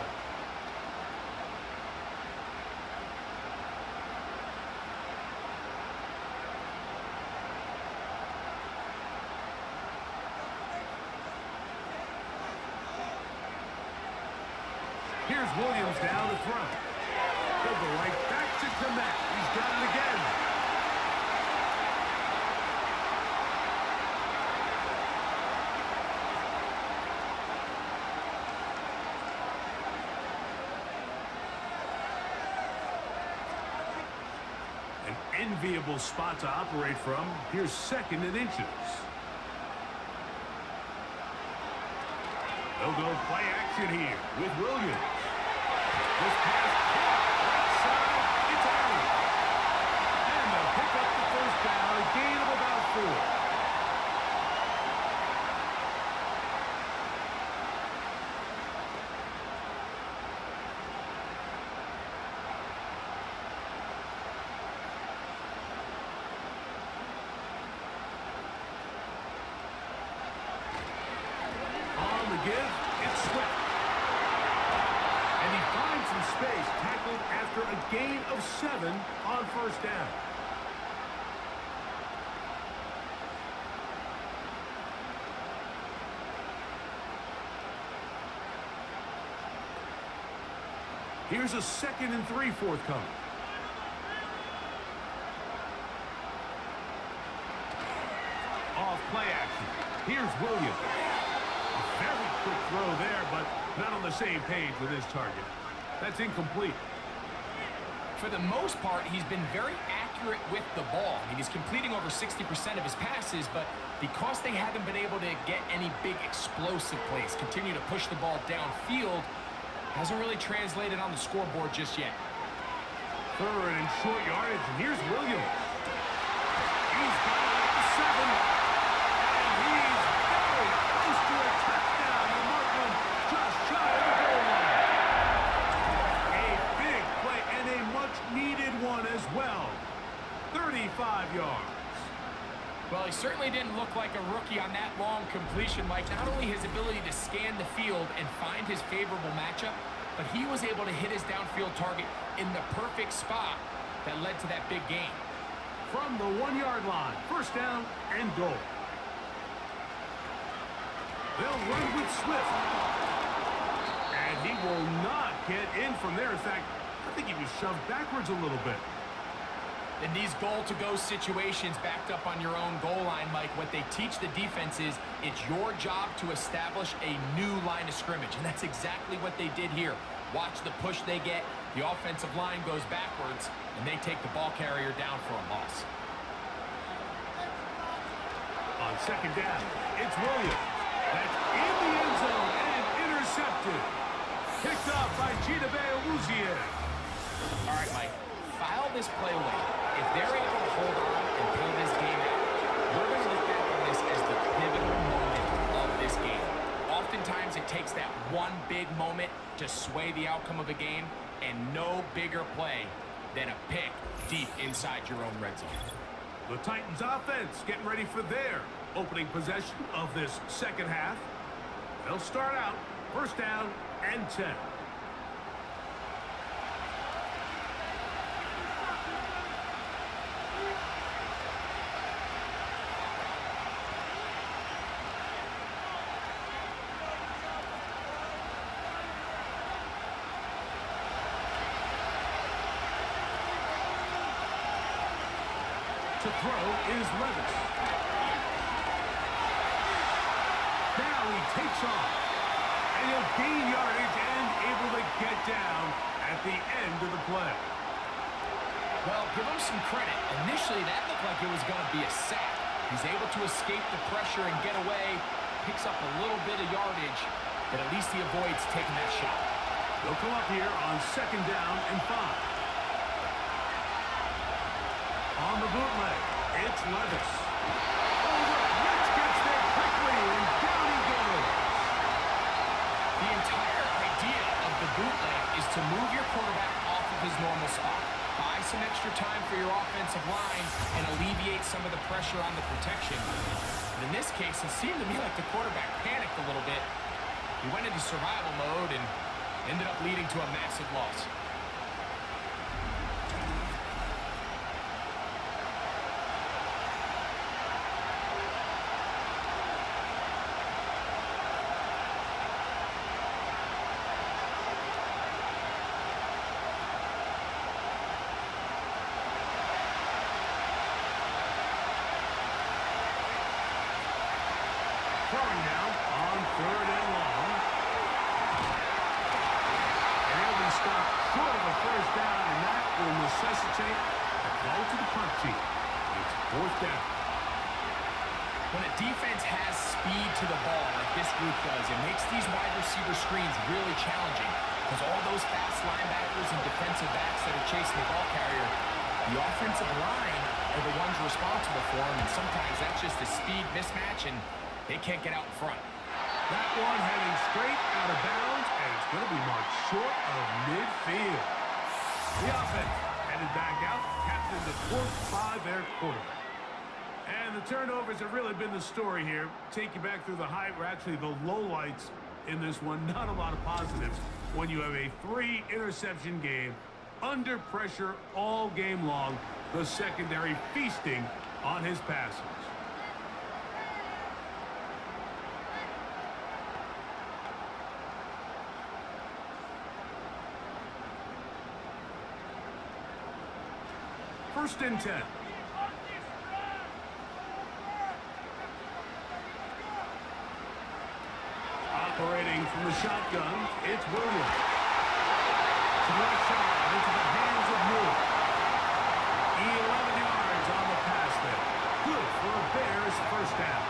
Here's Williams down to throw. They'll go right it again. An enviable spot to operate from. Here's second and inches. They'll go play action here with Williams. This pass caught right side. It's out. And they'll pick up the first down. A gain of about four. some space. Tackled after a gain of seven on first down. Here's a second and three forthcoming. Off play action. Here's Williams. A very quick throw there, but not on the same page with his target. That's incomplete. For the most part, he's been very accurate with the ball. I mean, he's completing over 60% of his passes, but because they haven't been able to get any big explosive plays, continue to push the ball downfield, hasn't really translated on the scoreboard just yet. Third and short yardage, and here's Williams. He's got it at the seven. And he's very close to a touchdown. The Markman just shy of the goal line. A big play and a much-needed one as well. 35 yards. Well, he certainly didn't look like a rookie on that long completion, Mike. Not only his ability to scan the field and find his favorable matchup, but he was able to hit his downfield target in the perfect spot that led to that big gain. From the one-yard line, first down and goal. They'll run with Swift. And he will not get in from there. In fact, I think he was shoved backwards a little bit. In these goal-to-go situations backed up on your own goal line, Mike, what they teach the defense is it's your job to establish a new line of scrimmage, and that's exactly what they did here. Watch the push they get. The offensive line goes backwards, and they take the ball carrier down for a loss. On second down, it's Williams. That's in the end zone and intercepted. Picked up by Chidobe Awuzie. All right, Mike, file this play away. If they're able to hold on and pull this game out, we're going to look back on this as the pivotal moment of this game. Oftentimes, it takes that one big moment to sway the outcome of a game, and no bigger play than a pick deep inside your own red zone. The Titans offense getting ready for their opening possession of this second half. They'll start out first down and 10. To throw is Levis. Now he takes off. And he'll gain yardage and able to get down at the end of the play. Well, give him some credit. Initially, that looked like it was going to be a sack. He's able to escape the pressure and get away. Picks up a little bit of yardage, but at least he avoids taking that shot. They'll come up here on second down and five. On the bootleg, it's Levis. The entire idea of the bootleg is to move your quarterback off of his normal spot. Buy some extra time for your offensive line and alleviate some of the pressure on the protection. But in this case, it seemed to me like the quarterback panicked a little bit. He went into survival mode and ended up leading to a massive loss. Throwing now on third and long. And he'll be stopped short of a first down, and that will necessitate a call to the punt team. It's fourth down. When a defense has speed to the ball like this group does, it makes these wide receiver screens really challenging because all those fast linebackers and defensive backs that are chasing the ball carrier, the offensive line are the ones responsible for them, and sometimes that's just a speed mismatch, and they can't get out in front. That one heading straight out of bounds, and it's going to be marked short of midfield. The offense headed back out, by their quarterback. And the turnovers have really been the story here. Take you back through the high, or actually the lowlights in this one. Not a lot of positives. when you have a three interception game under pressure all game long, the secondary feasting on his passes. First 10. Operating from the shotgun, it's Williams. To right side, into the hands of Moore. 11 yards on the pass there. Good for a Bears first down.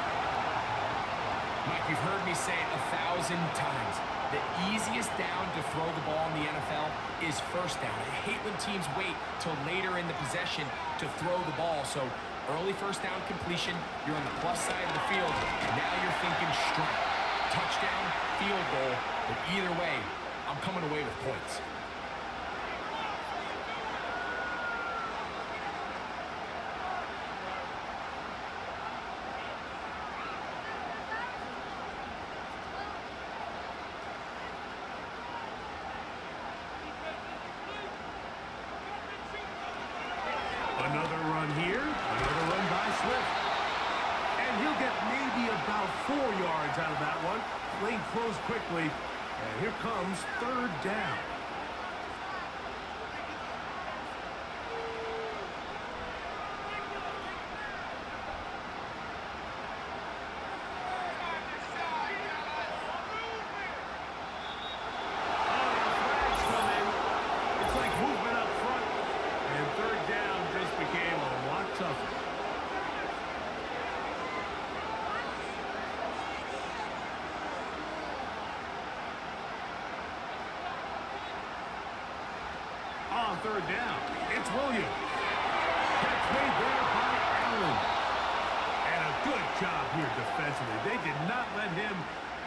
Mike, you've heard me say it a thousand times. The easiest down to throw the ball in the NFL is first down. I hate when teams wait till later in the possession to throw the ball. So early first down completion, you're on the plus side of the field, now you're thinking strength touchdown, field goal, but either way, I'm coming away with points. Another run here, another run by Swift he'll get maybe about four yards out of that one. Lane closed quickly. And here comes third down. Down. It's Williams. Catch made there by Allen. And a good job here defensively. They did not let him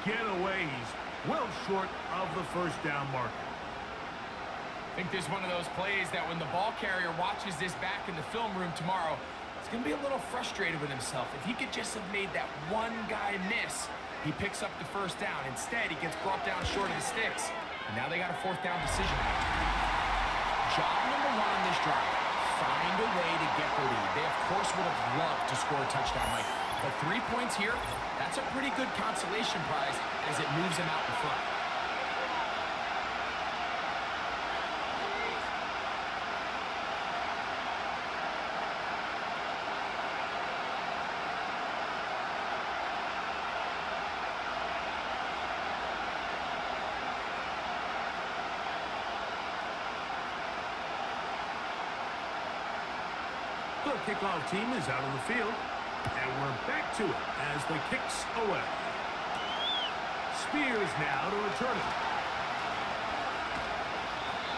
get away. He's well short of the first down marker. I think this is one of those plays that when the ball carrier watches this back in the film room tomorrow, he's going to be a little frustrated with himself. If he could just have made that one guy miss, he picks up the first down. Instead, he gets brought down short of the sticks. And now they got a fourth down decision. Number one on this drive, find a way to get the lead. They, of course, would have loved to score a touchdown, Mike. But three points here, that's a pretty good consolation prize as it moves them out in front. The kickoff team is out on the field. And we're back to it as the kicks away. Spears now to return it.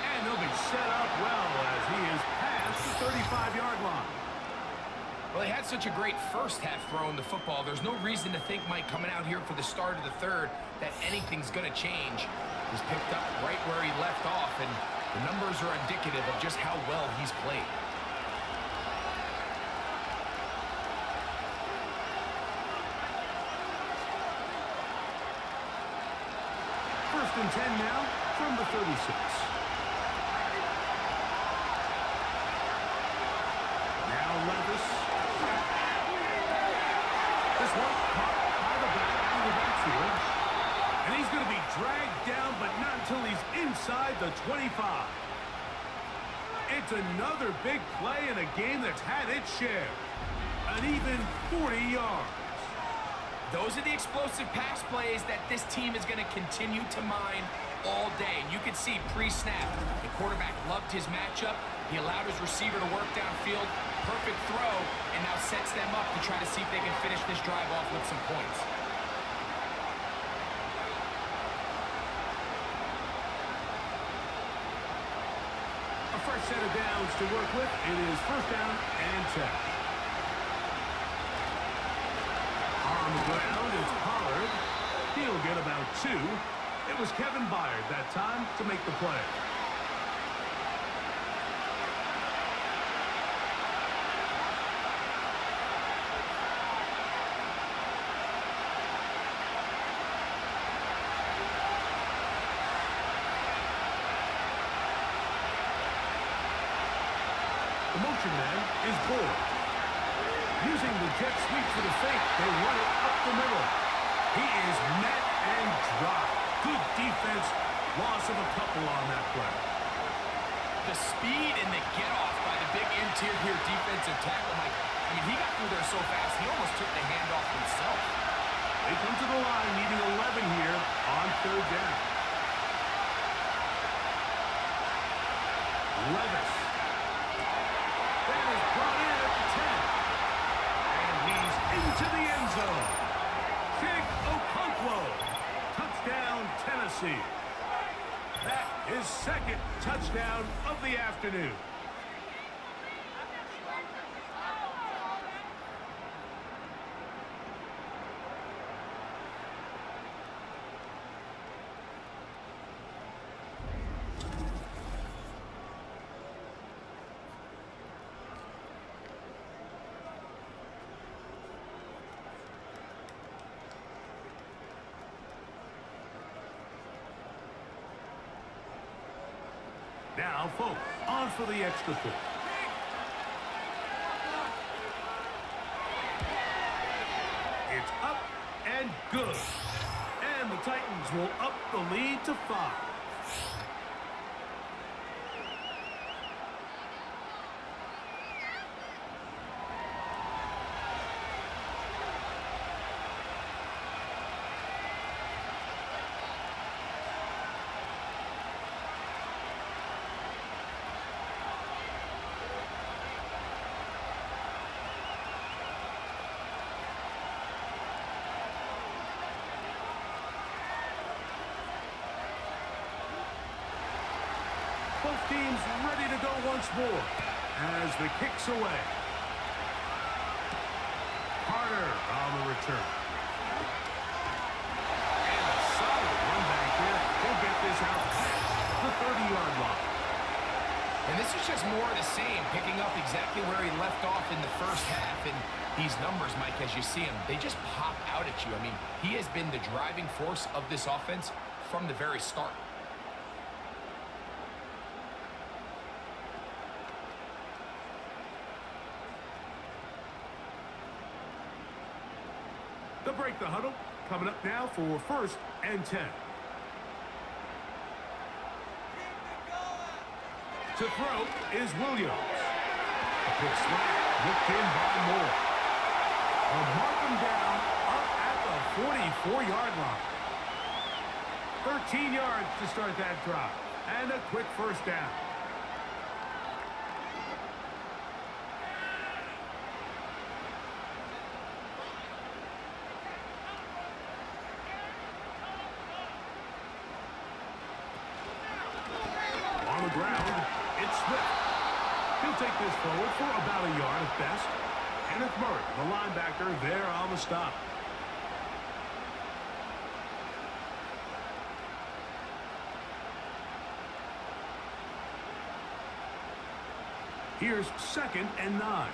And he'll be set up well as he is past the 35-yard line. Well, he had such a great first half throwing the football. There's no reason to think, Mike, coming out here for the start of the third, that anything's going to change. He's picked up right where he left off, and the numbers are indicative of just how well he's played. First and 10 now from the 36. Now Levis. This one caught by the back in the backfield. And he's going to be dragged down, but not until he's inside the 25. It's another big play in a game that's had its share. An even 40 yards. Those are the explosive pass plays that this team is going to continue to mine all day. You can see pre-snap, the quarterback loved his matchup. He allowed his receiver to work downfield. Perfect throw, and now sets them up to try to see if they can finish this drive off with some points. A first set of downs to work with. It is first down and 10. He'll get about two. It was Kevin Byard that time to make the play. The motion man is Boyd. Using the jet sweep for the fake, they run it up the middle. He is met and dropped. Good defense. Loss of a couple on that play. The speed and the get-off by the big interior defensive tackle, Mike. I mean, he got through there so fast, he almost took the handoff himself. They come to the line needing 11 here on third down. Levis. That is brought in at the 10. And he's into the end zone. Touchdown, Tennessee. That is second touchdown of the afternoon. Now, Folk, on for the extra point. It's up and good. And the Titans will up the lead to five. Both teams ready to go once more as the kicks away. Carter on the return. And a solid run back there. He'll get this out the 30-yard line. And this is just more of the same, picking up exactly where he left off in the first half. And these numbers, Mike, as you see them, they just pop out at you. I mean, he has been the driving force of this offense from the very start. The break the huddle. For first and 10. To throw is Williams. A quick slap, looked in by Moore. A mark him down up at the 44-yard line. 13 yards to start that drive. And a quick first down. On the ground, it's Swift. He'll take this forward for about a yard at best. Kenneth Murray, the linebacker, there on the stop. Here's second and nine.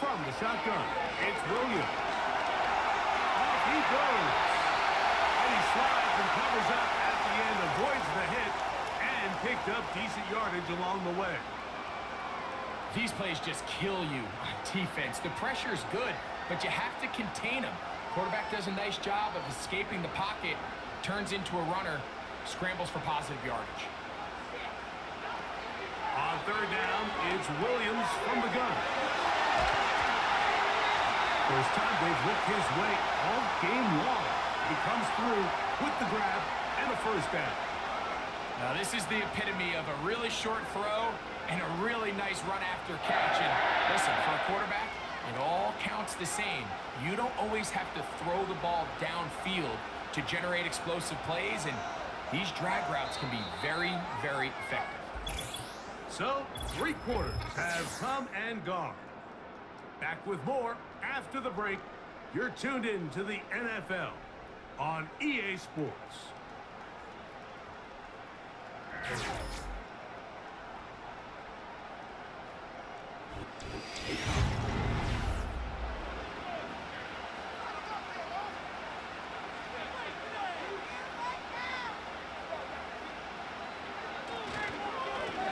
From the shotgun, it's Williams. Off he goes. He slides and covers up at the end, avoids the hit, and picked up decent yardage along the way. These plays just kill you on defense. The pressure is good, but you have to contain them. Quarterback does a nice job of escaping the pocket, turns into a runner, scrambles for positive yardage. On third down, it's Williams from the gun. First time they've licked his way all game long. He comes through with the grab and a first down. Now this is the epitome of a really short throw and a really nice run after catch. And listen, for a quarterback, it all counts the same. You don't always have to throw the ball downfield to generate explosive plays, and these drag routes can be very, very effective. So, three quarters have come and gone. Back with more after the break. You're tuned in to the NFL on EA Sports.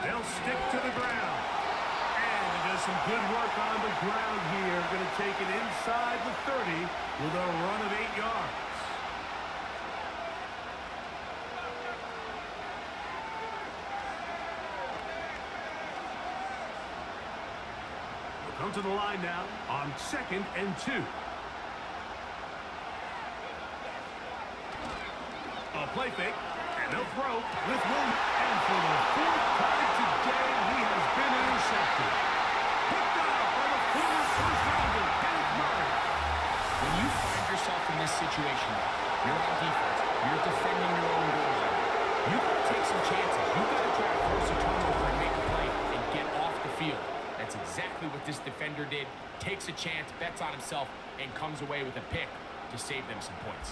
They'll stick to the ground. And does some good work on the ground here. Going to take it inside the 30 with a run of eight yards. To the line now on second and two. A play fake, and they'll throw with one. And for the fourth time today, he has been intercepted. Picked up by the former first-rounder, Kenneth Murray. When you find yourself in this situation, you're on defense, you're defending your own goal line. You got to take some chances. You've got to try to force a turnover and make a play and get off the field. That's exactly what this defender did. Takes a chance, bets on himself, and comes away with a pick to save them some points.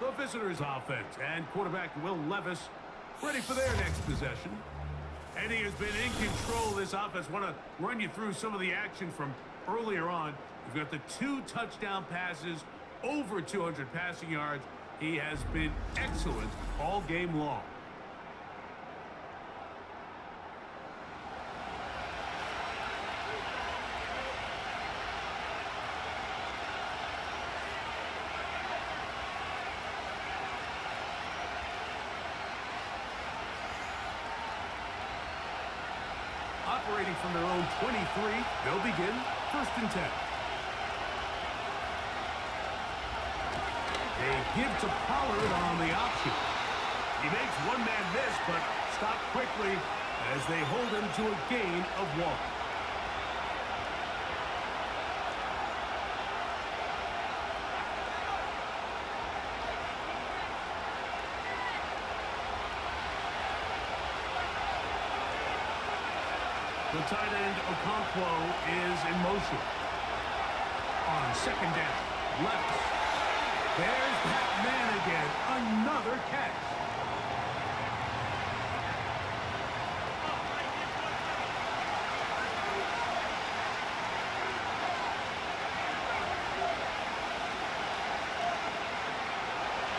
The visitors' offense and quarterback Will Levis ready for their next possession. And he has been in control of this offense. Want to run you through some of the action from earlier on. You've got the two touchdown passes, over 200 passing yards. He has been excellent all game long. Operating from their own 23, they'll begin first and 10. They give to Pollard on the option. He makes one man miss, but stop quickly as they hold him to a gain of one. The tight end Okonkwo is in motion. On second down, left. There's that man again. Another catch.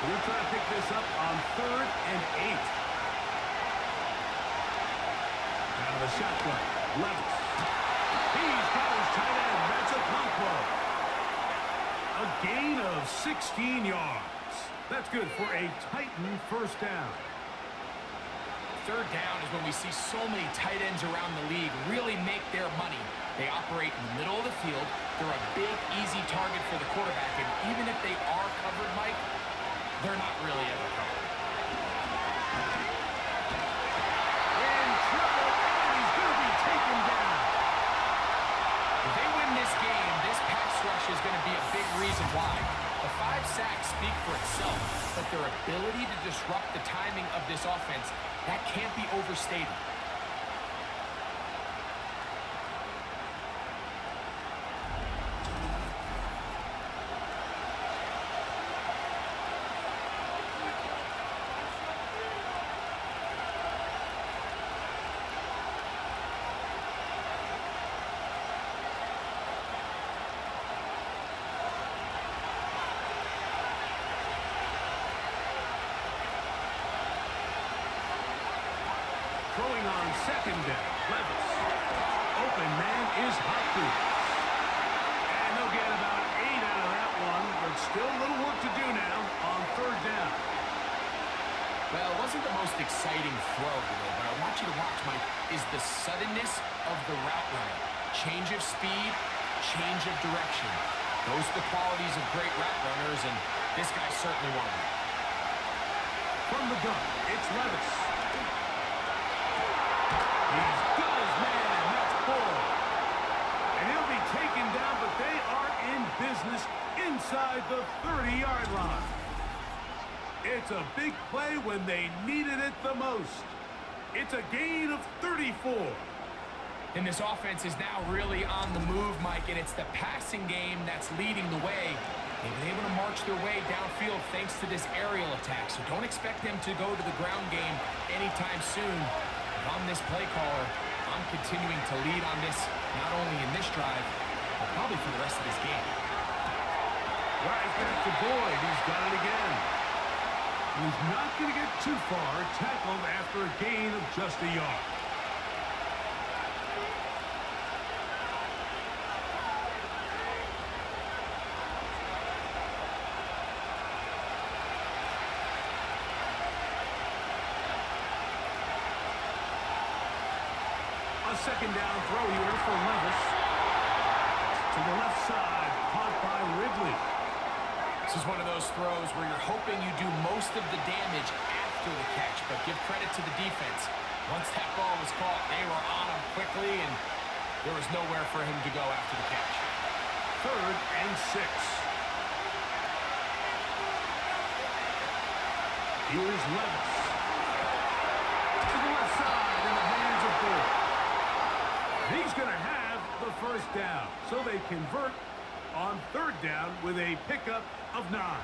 We're trying to pick this up on third and eight. Out of the shotgun. Levis. He's got his tight end. That's a Okonkwo. A gain of 16 yards. That's good for a Titan first down. Third down is when we see so many tight ends around the league really make their money. They operate in the middle of the field. They're a big, easy target for the quarterback. And even if they are covered, Mike, they're not really ever covered. In trouble, and he's going to be taken down. If they win this game, this pass rush is going to be a big reason why. The five sacks speak for itself, but their ability to disrupt the timing of this offense, that can't be overstated. Throwing on second down. Levis. Open man is Hopkins. And they'll get about eight out of that one, but still a little work to do now on third down. Well, it wasn't the most exciting throw today, but I want you to watch, Mike, is the suddenness of the route running. Change of speed, change of direction. Those are the qualities of great route runners, and this guy certainly one of them. From the gun, it's Levis. Got his man, and that's four. And he'll be taken down, but they are in business inside the 30-yard line. It's a big play when they needed it the most. It's a gain of 34. And this offense is now really on the move, Mike, and it's the passing game that's leading the way. They've been able to march their way downfield thanks to this aerial attack, so don't expect them to go to the ground game anytime soon. I'm this play caller, I'm continuing to lead on this, not only in this drive, but probably for the rest of this game. Right back to Boyd. He's got it again. He's not going to get too far, tackled after a gain of just a yard. Second down throw here for Levis. To the left side, caught by Ridley. This is one of those throws where you're hoping you do most of the damage after the catch, but give credit to the defense. Once that ball was caught, they were on him quickly, and there was nowhere for him to go after the catch. Third and six. Here's Levis. To the left side in the hands of Ford. He's going to have the first down. So they convert on third down with a pickup of nine.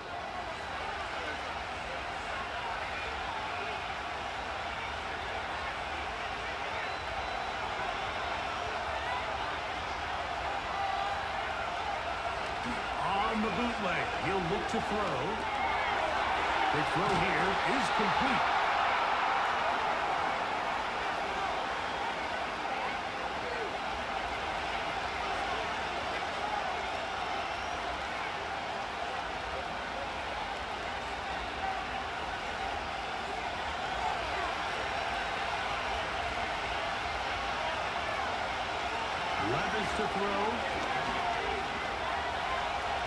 On the bootleg, he'll look to throw. The throw here is complete. Levis to throw.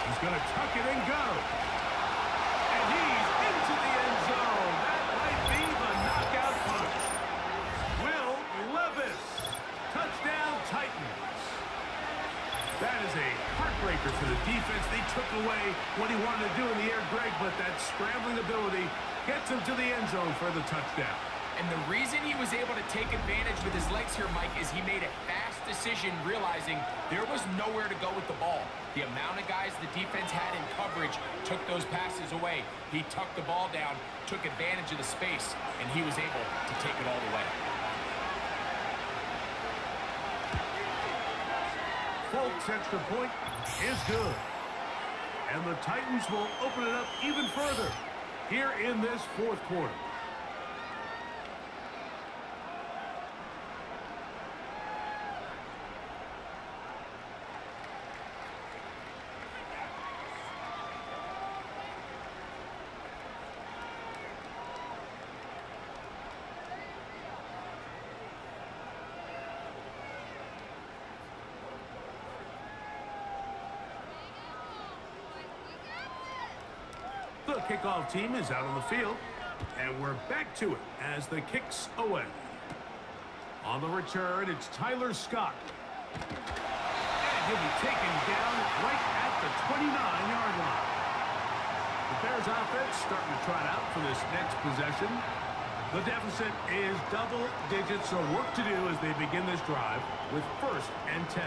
He's going to tuck it and go. And he's into the end zone. That might be the knockout punch. Will Levis. Touchdown Titans. That is a heartbreaker for the defense. They took away what he wanted to do in the air, Greg, but that scrambling ability gets him to the end zone for the touchdown. And the reason he was able to take advantage with his legs here, Mike, is he made a fast decision realizing there was nowhere to go with the ball. The amount of guys the defense had in coverage took those passes away. He tucked the ball down, took advantage of the space, and he was able to take it all the way. Folk's extra point is good. And the Titans will open it up even further here in this fourth quarter. Kickoff team is out on the field. And we're back to it as the kicks away. On the return, it's Tyler Scott. And he'll be taken down right at the 29-yard line. The Bears offense starting to trot out for this next possession. The deficit is double digits, so work to do as they begin this drive with first and 10.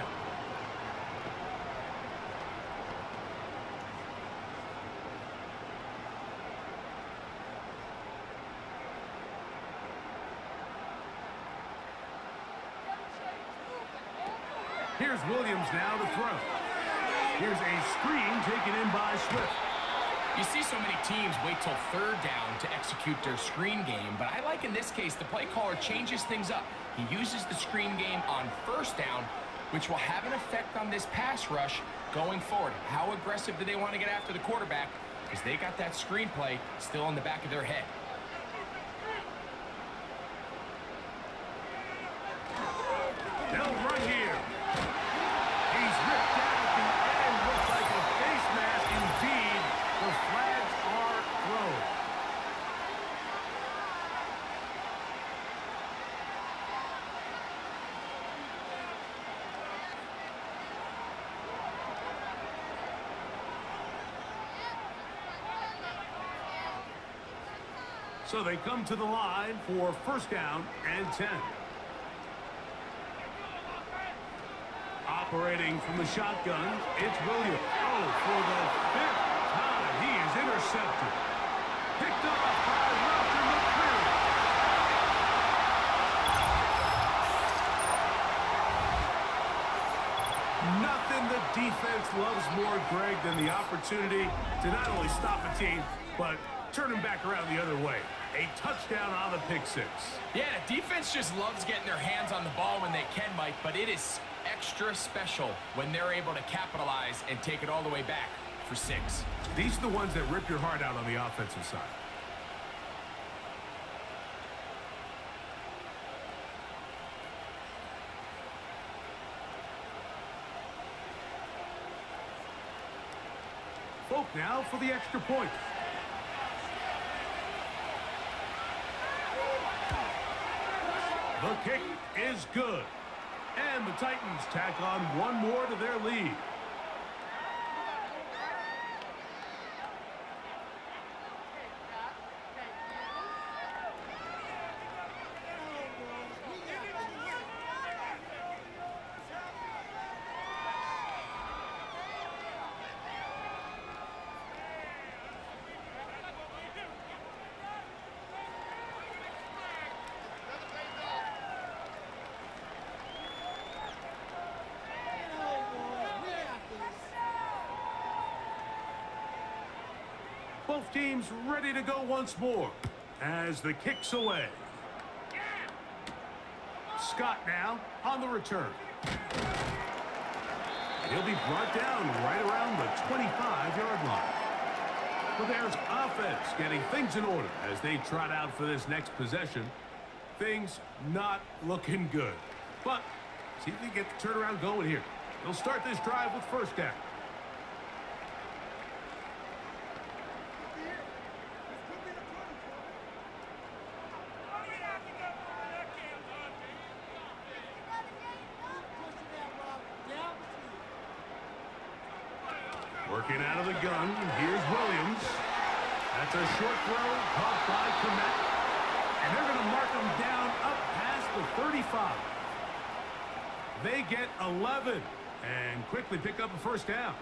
Here's Williams now to throw. Here's a screen taken in by Swift. You see so many teams wait till third down to execute their screen game, but I like in this case the play caller changes things up. He uses the screen game on first down, which will have an effect on this pass rush going forward. How aggressive do they want to get after the quarterback? Because they got that screenplay still in the back of their head. They'll run here. He's ripped out at the end. Looks like a face mask indeed. The flags are thrown. So they come to the line for first down and 10. Operating from the shotgun, it's Williams. Oh, for the fifth time, he is intercepted. Picked off by McCreary. Nothing the defense loves more, Greg, than the opportunity to not only stop a team, but turn him back around the other way. A touchdown on the pick six. Yeah, the defense just loves getting their hands on the ball when they can, Mike, but it is extra special when they're able to capitalize and take it all the way back for six. These are the ones that rip your heart out on the offensive side. Folk now for the extra point. The kick is good. And the Titans tack on one more to their lead. Both teams ready to go once more as the kick's away. Scott now on the return. He'll be brought down right around the 25-yard line. The Bears offense getting things in order as they trot out for this next possession. Things not looking good. But see if they get the turnaround going here. They'll start this drive with first down. Working out of the gun. Here's Williams. That's a short throw caught by Kmet. And they're going to mark him down up past the 35. They get 11 and quickly pick up a first down.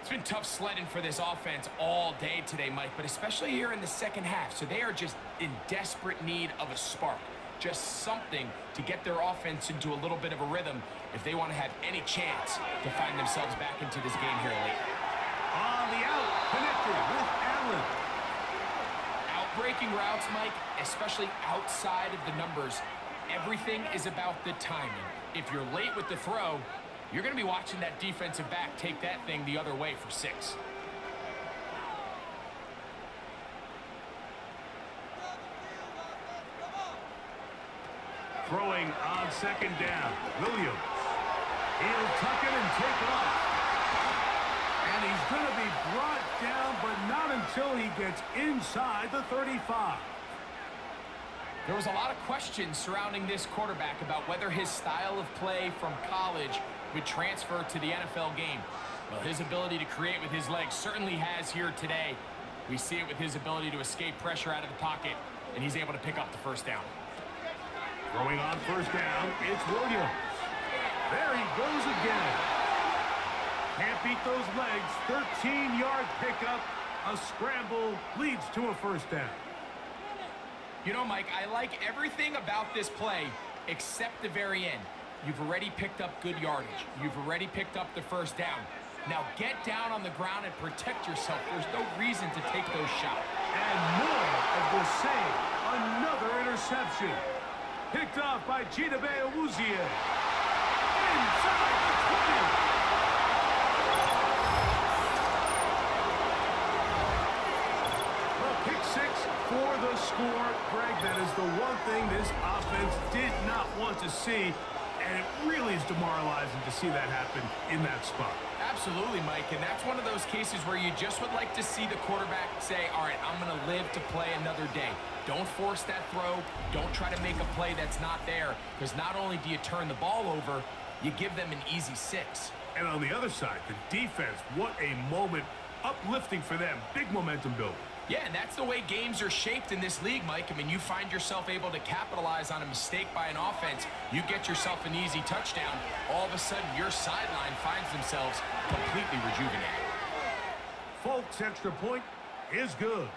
It's been tough sledding for this offense all day today, Mike, but especially here in the second half. So they are just in desperate need of a spark. Just something to get their offense into a little bit of a rhythm if they want to have any chance to find themselves back into this game here late. On the out, connected with Allen. Outbreaking routes, Mike, especially outside of the numbers, everything is about the timing. If you're late with the throw, you're going to be watching that defensive back take that thing the other way for six. Throwing on second down. Williams. He'll tuck it and take off. He's going to be brought down, but not until he gets inside the 35. There was a lot of questions surrounding this quarterback about whether his style of play from college would transfer to the NFL game. Well, his ability to create with his legs certainly has here today. We see it with his ability to escape pressure out of the pocket, and he's able to pick up the first down. Throwing on first down, it's Williams. There he goes again. Can't beat those legs. 13-yard pickup. A scramble leads to a first down. You know, Mike, I like everything about this play except the very end. You've already picked up good yardage. You've already picked up the first down. Now get down on the ground and protect yourself. There's no reason to take those shots. And more of the same. Another interception. Picked off by Chidobe Awuzie. Inside the 20. The pick six for the score. Greg, that is the one thing this offense did not want to see. And it really is demoralizing to see that happen in that spot. Absolutely, Mike, and that's one of those cases where you just would like to see the quarterback say, all right, I'm going to live to play another day. Don't force that throw. Don't try to make a play that's not there, because not only do you turn the ball over, you give them an easy six. And on the other side, the defense, what a moment. Uplifting for them. Big momentum building. Yeah, and that's the way games are shaped in this league, Mike. I mean, you find yourself able to capitalize on a mistake by an offense. You get yourself an easy touchdown. All of a sudden, your sideline finds themselves completely rejuvenated. Folk's extra point is good.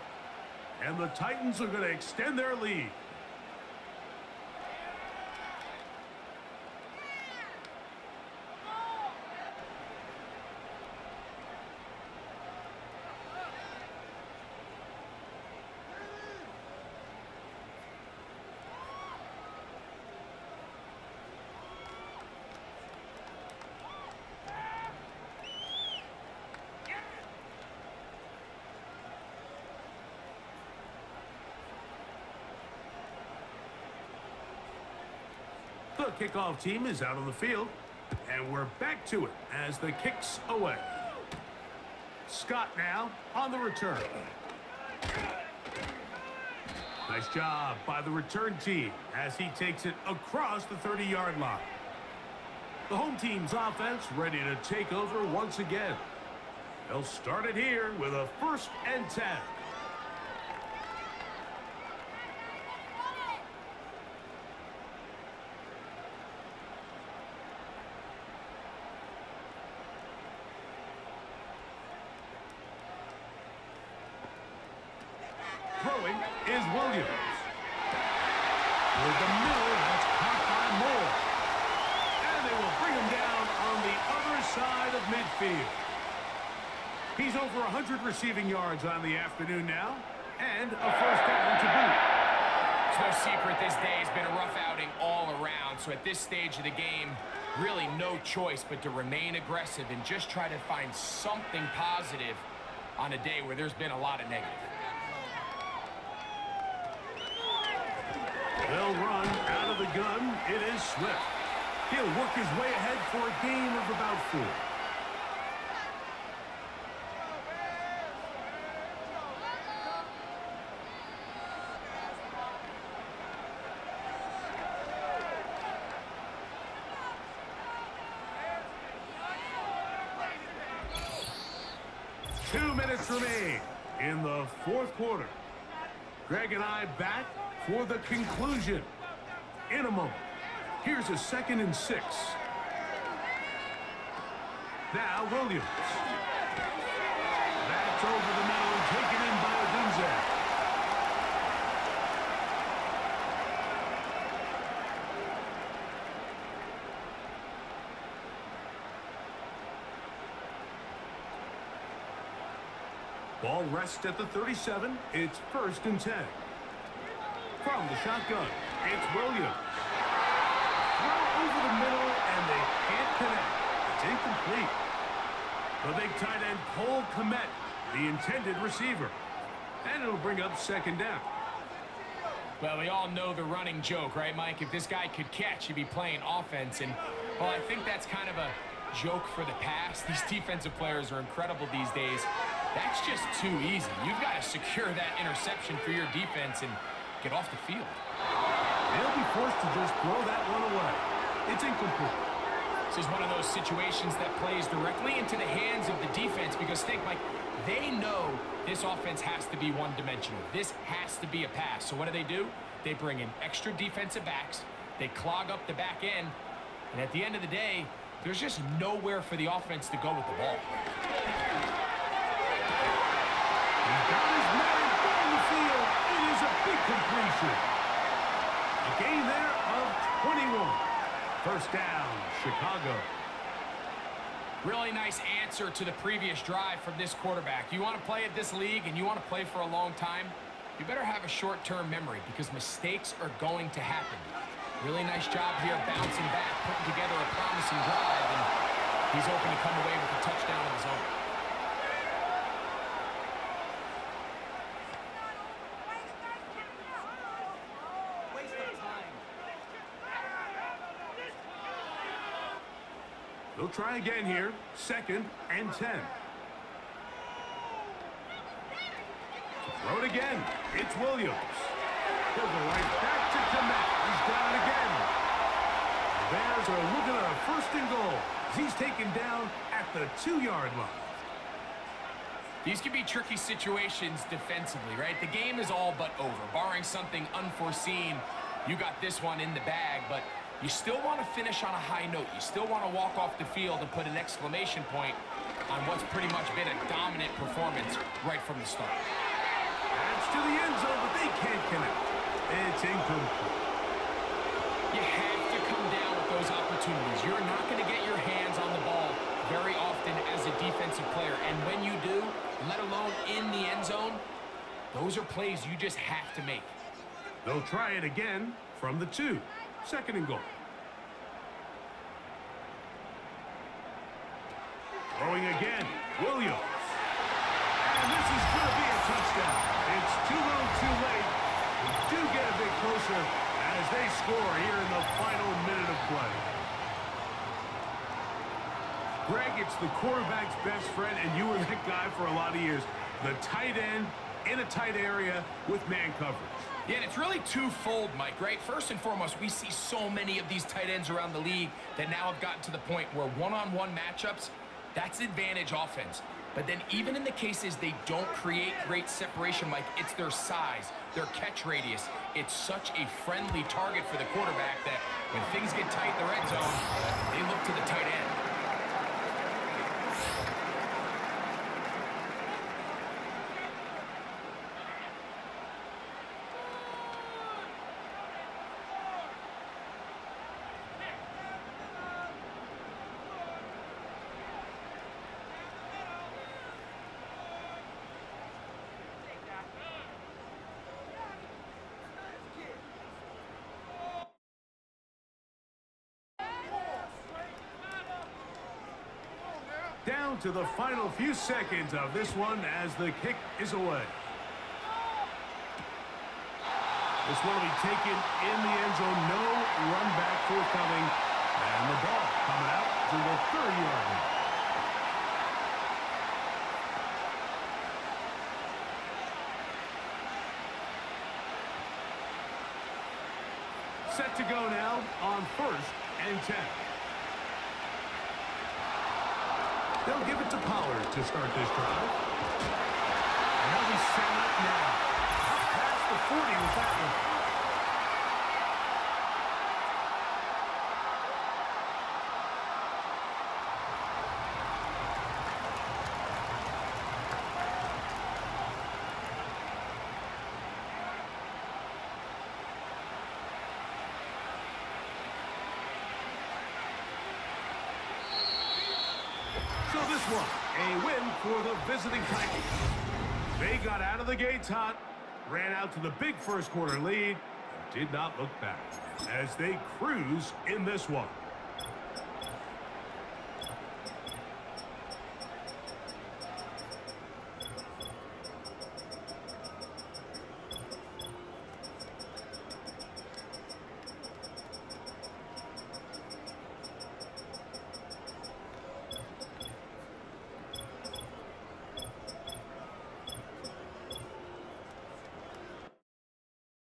And the Titans are going to extend their lead. Kickoff team is out on the field. And we're back to it as the kicks away. Scott now on the return. Nice job by the return team as he takes it across the 30-yard line. The home team's offense ready to take over once again. They'll start it here with a first and 10. Throwing is Williams. With the middle, that's caught by Moore. And they will bring him down on the other side of midfield. He's over 100 receiving yards on the afternoon now, and a first down to boot. It's no secret this day has been a rough outing all around. So at this stage of the game, really no choice but to remain aggressive and just try to find something positive on a day where there's been a lot of negative. They'll run out of the gun. It is Swift. He'll work his way ahead for a gain of about four. Remain in the fourth quarter. Greg and I back for the conclusion in a moment. Here's a second and six. Now Williams. That's over the taken in by Odunze. Ball rests at the 37. It's first and 10. From the shotgun, it's Williams. Throw over the middle, and they can't connect. It's incomplete. The big tight end, Cole Kmet, the intended receiver. And it'll bring up second down. Well, we all know the running joke, right, Mike? If this guy could catch, he'd be playing offense. And, well, I think that's kind of a joke for the past. These defensive players are incredible these days. That's just too easy. You've got to secure that interception for your defense and get off the field. They'll be forced to just throw that one away. It's incomplete. This is one of those situations that plays directly into the hands of the defense because think, Mike, they know this offense has to be one-dimensional. This has to be a pass. So what do they do? They bring in extra defensive backs. They clog up the back end. And at the end of the day, there's just nowhere for the offense to go with the ball. Completion. A gain there of 21. First down, Chicago. Really nice answer to the previous drive from this quarterback. You want to play at this league and you want to play for a long time, you better have a short-term memory because mistakes are going to happen. Really nice job here bouncing back, putting together a promising drive, and he's hoping to come away with a touchdown of his own. They'll try again here. Second and 10. Throw it again. It's Williams. He'll go right back to Kmet. He's down again. Bears are looking at a first and goal. He's taken down at the two-yard line. These can be tricky situations defensively, right? The game is all but over. Barring something unforeseen, you got this one in the bag, but you still want to finish on a high note. You still want to walk off the field and put an exclamation point on what's pretty much been a dominant performance right from the start. That's to the end zone, but they can't connect. It's incomplete. You have to come down with those opportunities. You're not going to get your hands on the ball very often as a defensive player. And when you do, let alone in the end zone, those are plays you just have to make. They'll try it again from the two. Second and goal. Throwing again. Williams. And this is going to be a touchdown. It's too little oh too late. We do get a bit closer as as they score here in the final minute of play. Greg, it's the quarterback's best friend, and you were that guy for a lot of years. The tight end in a tight area with man coverage. Yeah, and it's really twofold, Mike, right? First and foremost, we see so many of these tight ends around the league that now have gotten to the point where one-on-one -on -one matchups, that's advantage offense. But then even in the cases they don't create great separation, Mike, it's their size, their catch radius. It's such a friendly target for the quarterback that when things get tight in the red zone, they look to the tight end. To the final few seconds of this one as the kick is away. This one will be taken in the end zone. No run back forthcoming. And the ball coming out to the 30-yard line. Set to go now on first and 10. They'll give it to Pollard to start this drive. And be set up now. Past the 40 with that one. So this one, a win for the visiting Titans. They got out of the gates hot, ran out to the big first quarter lead, and did not look back as they cruise in this one.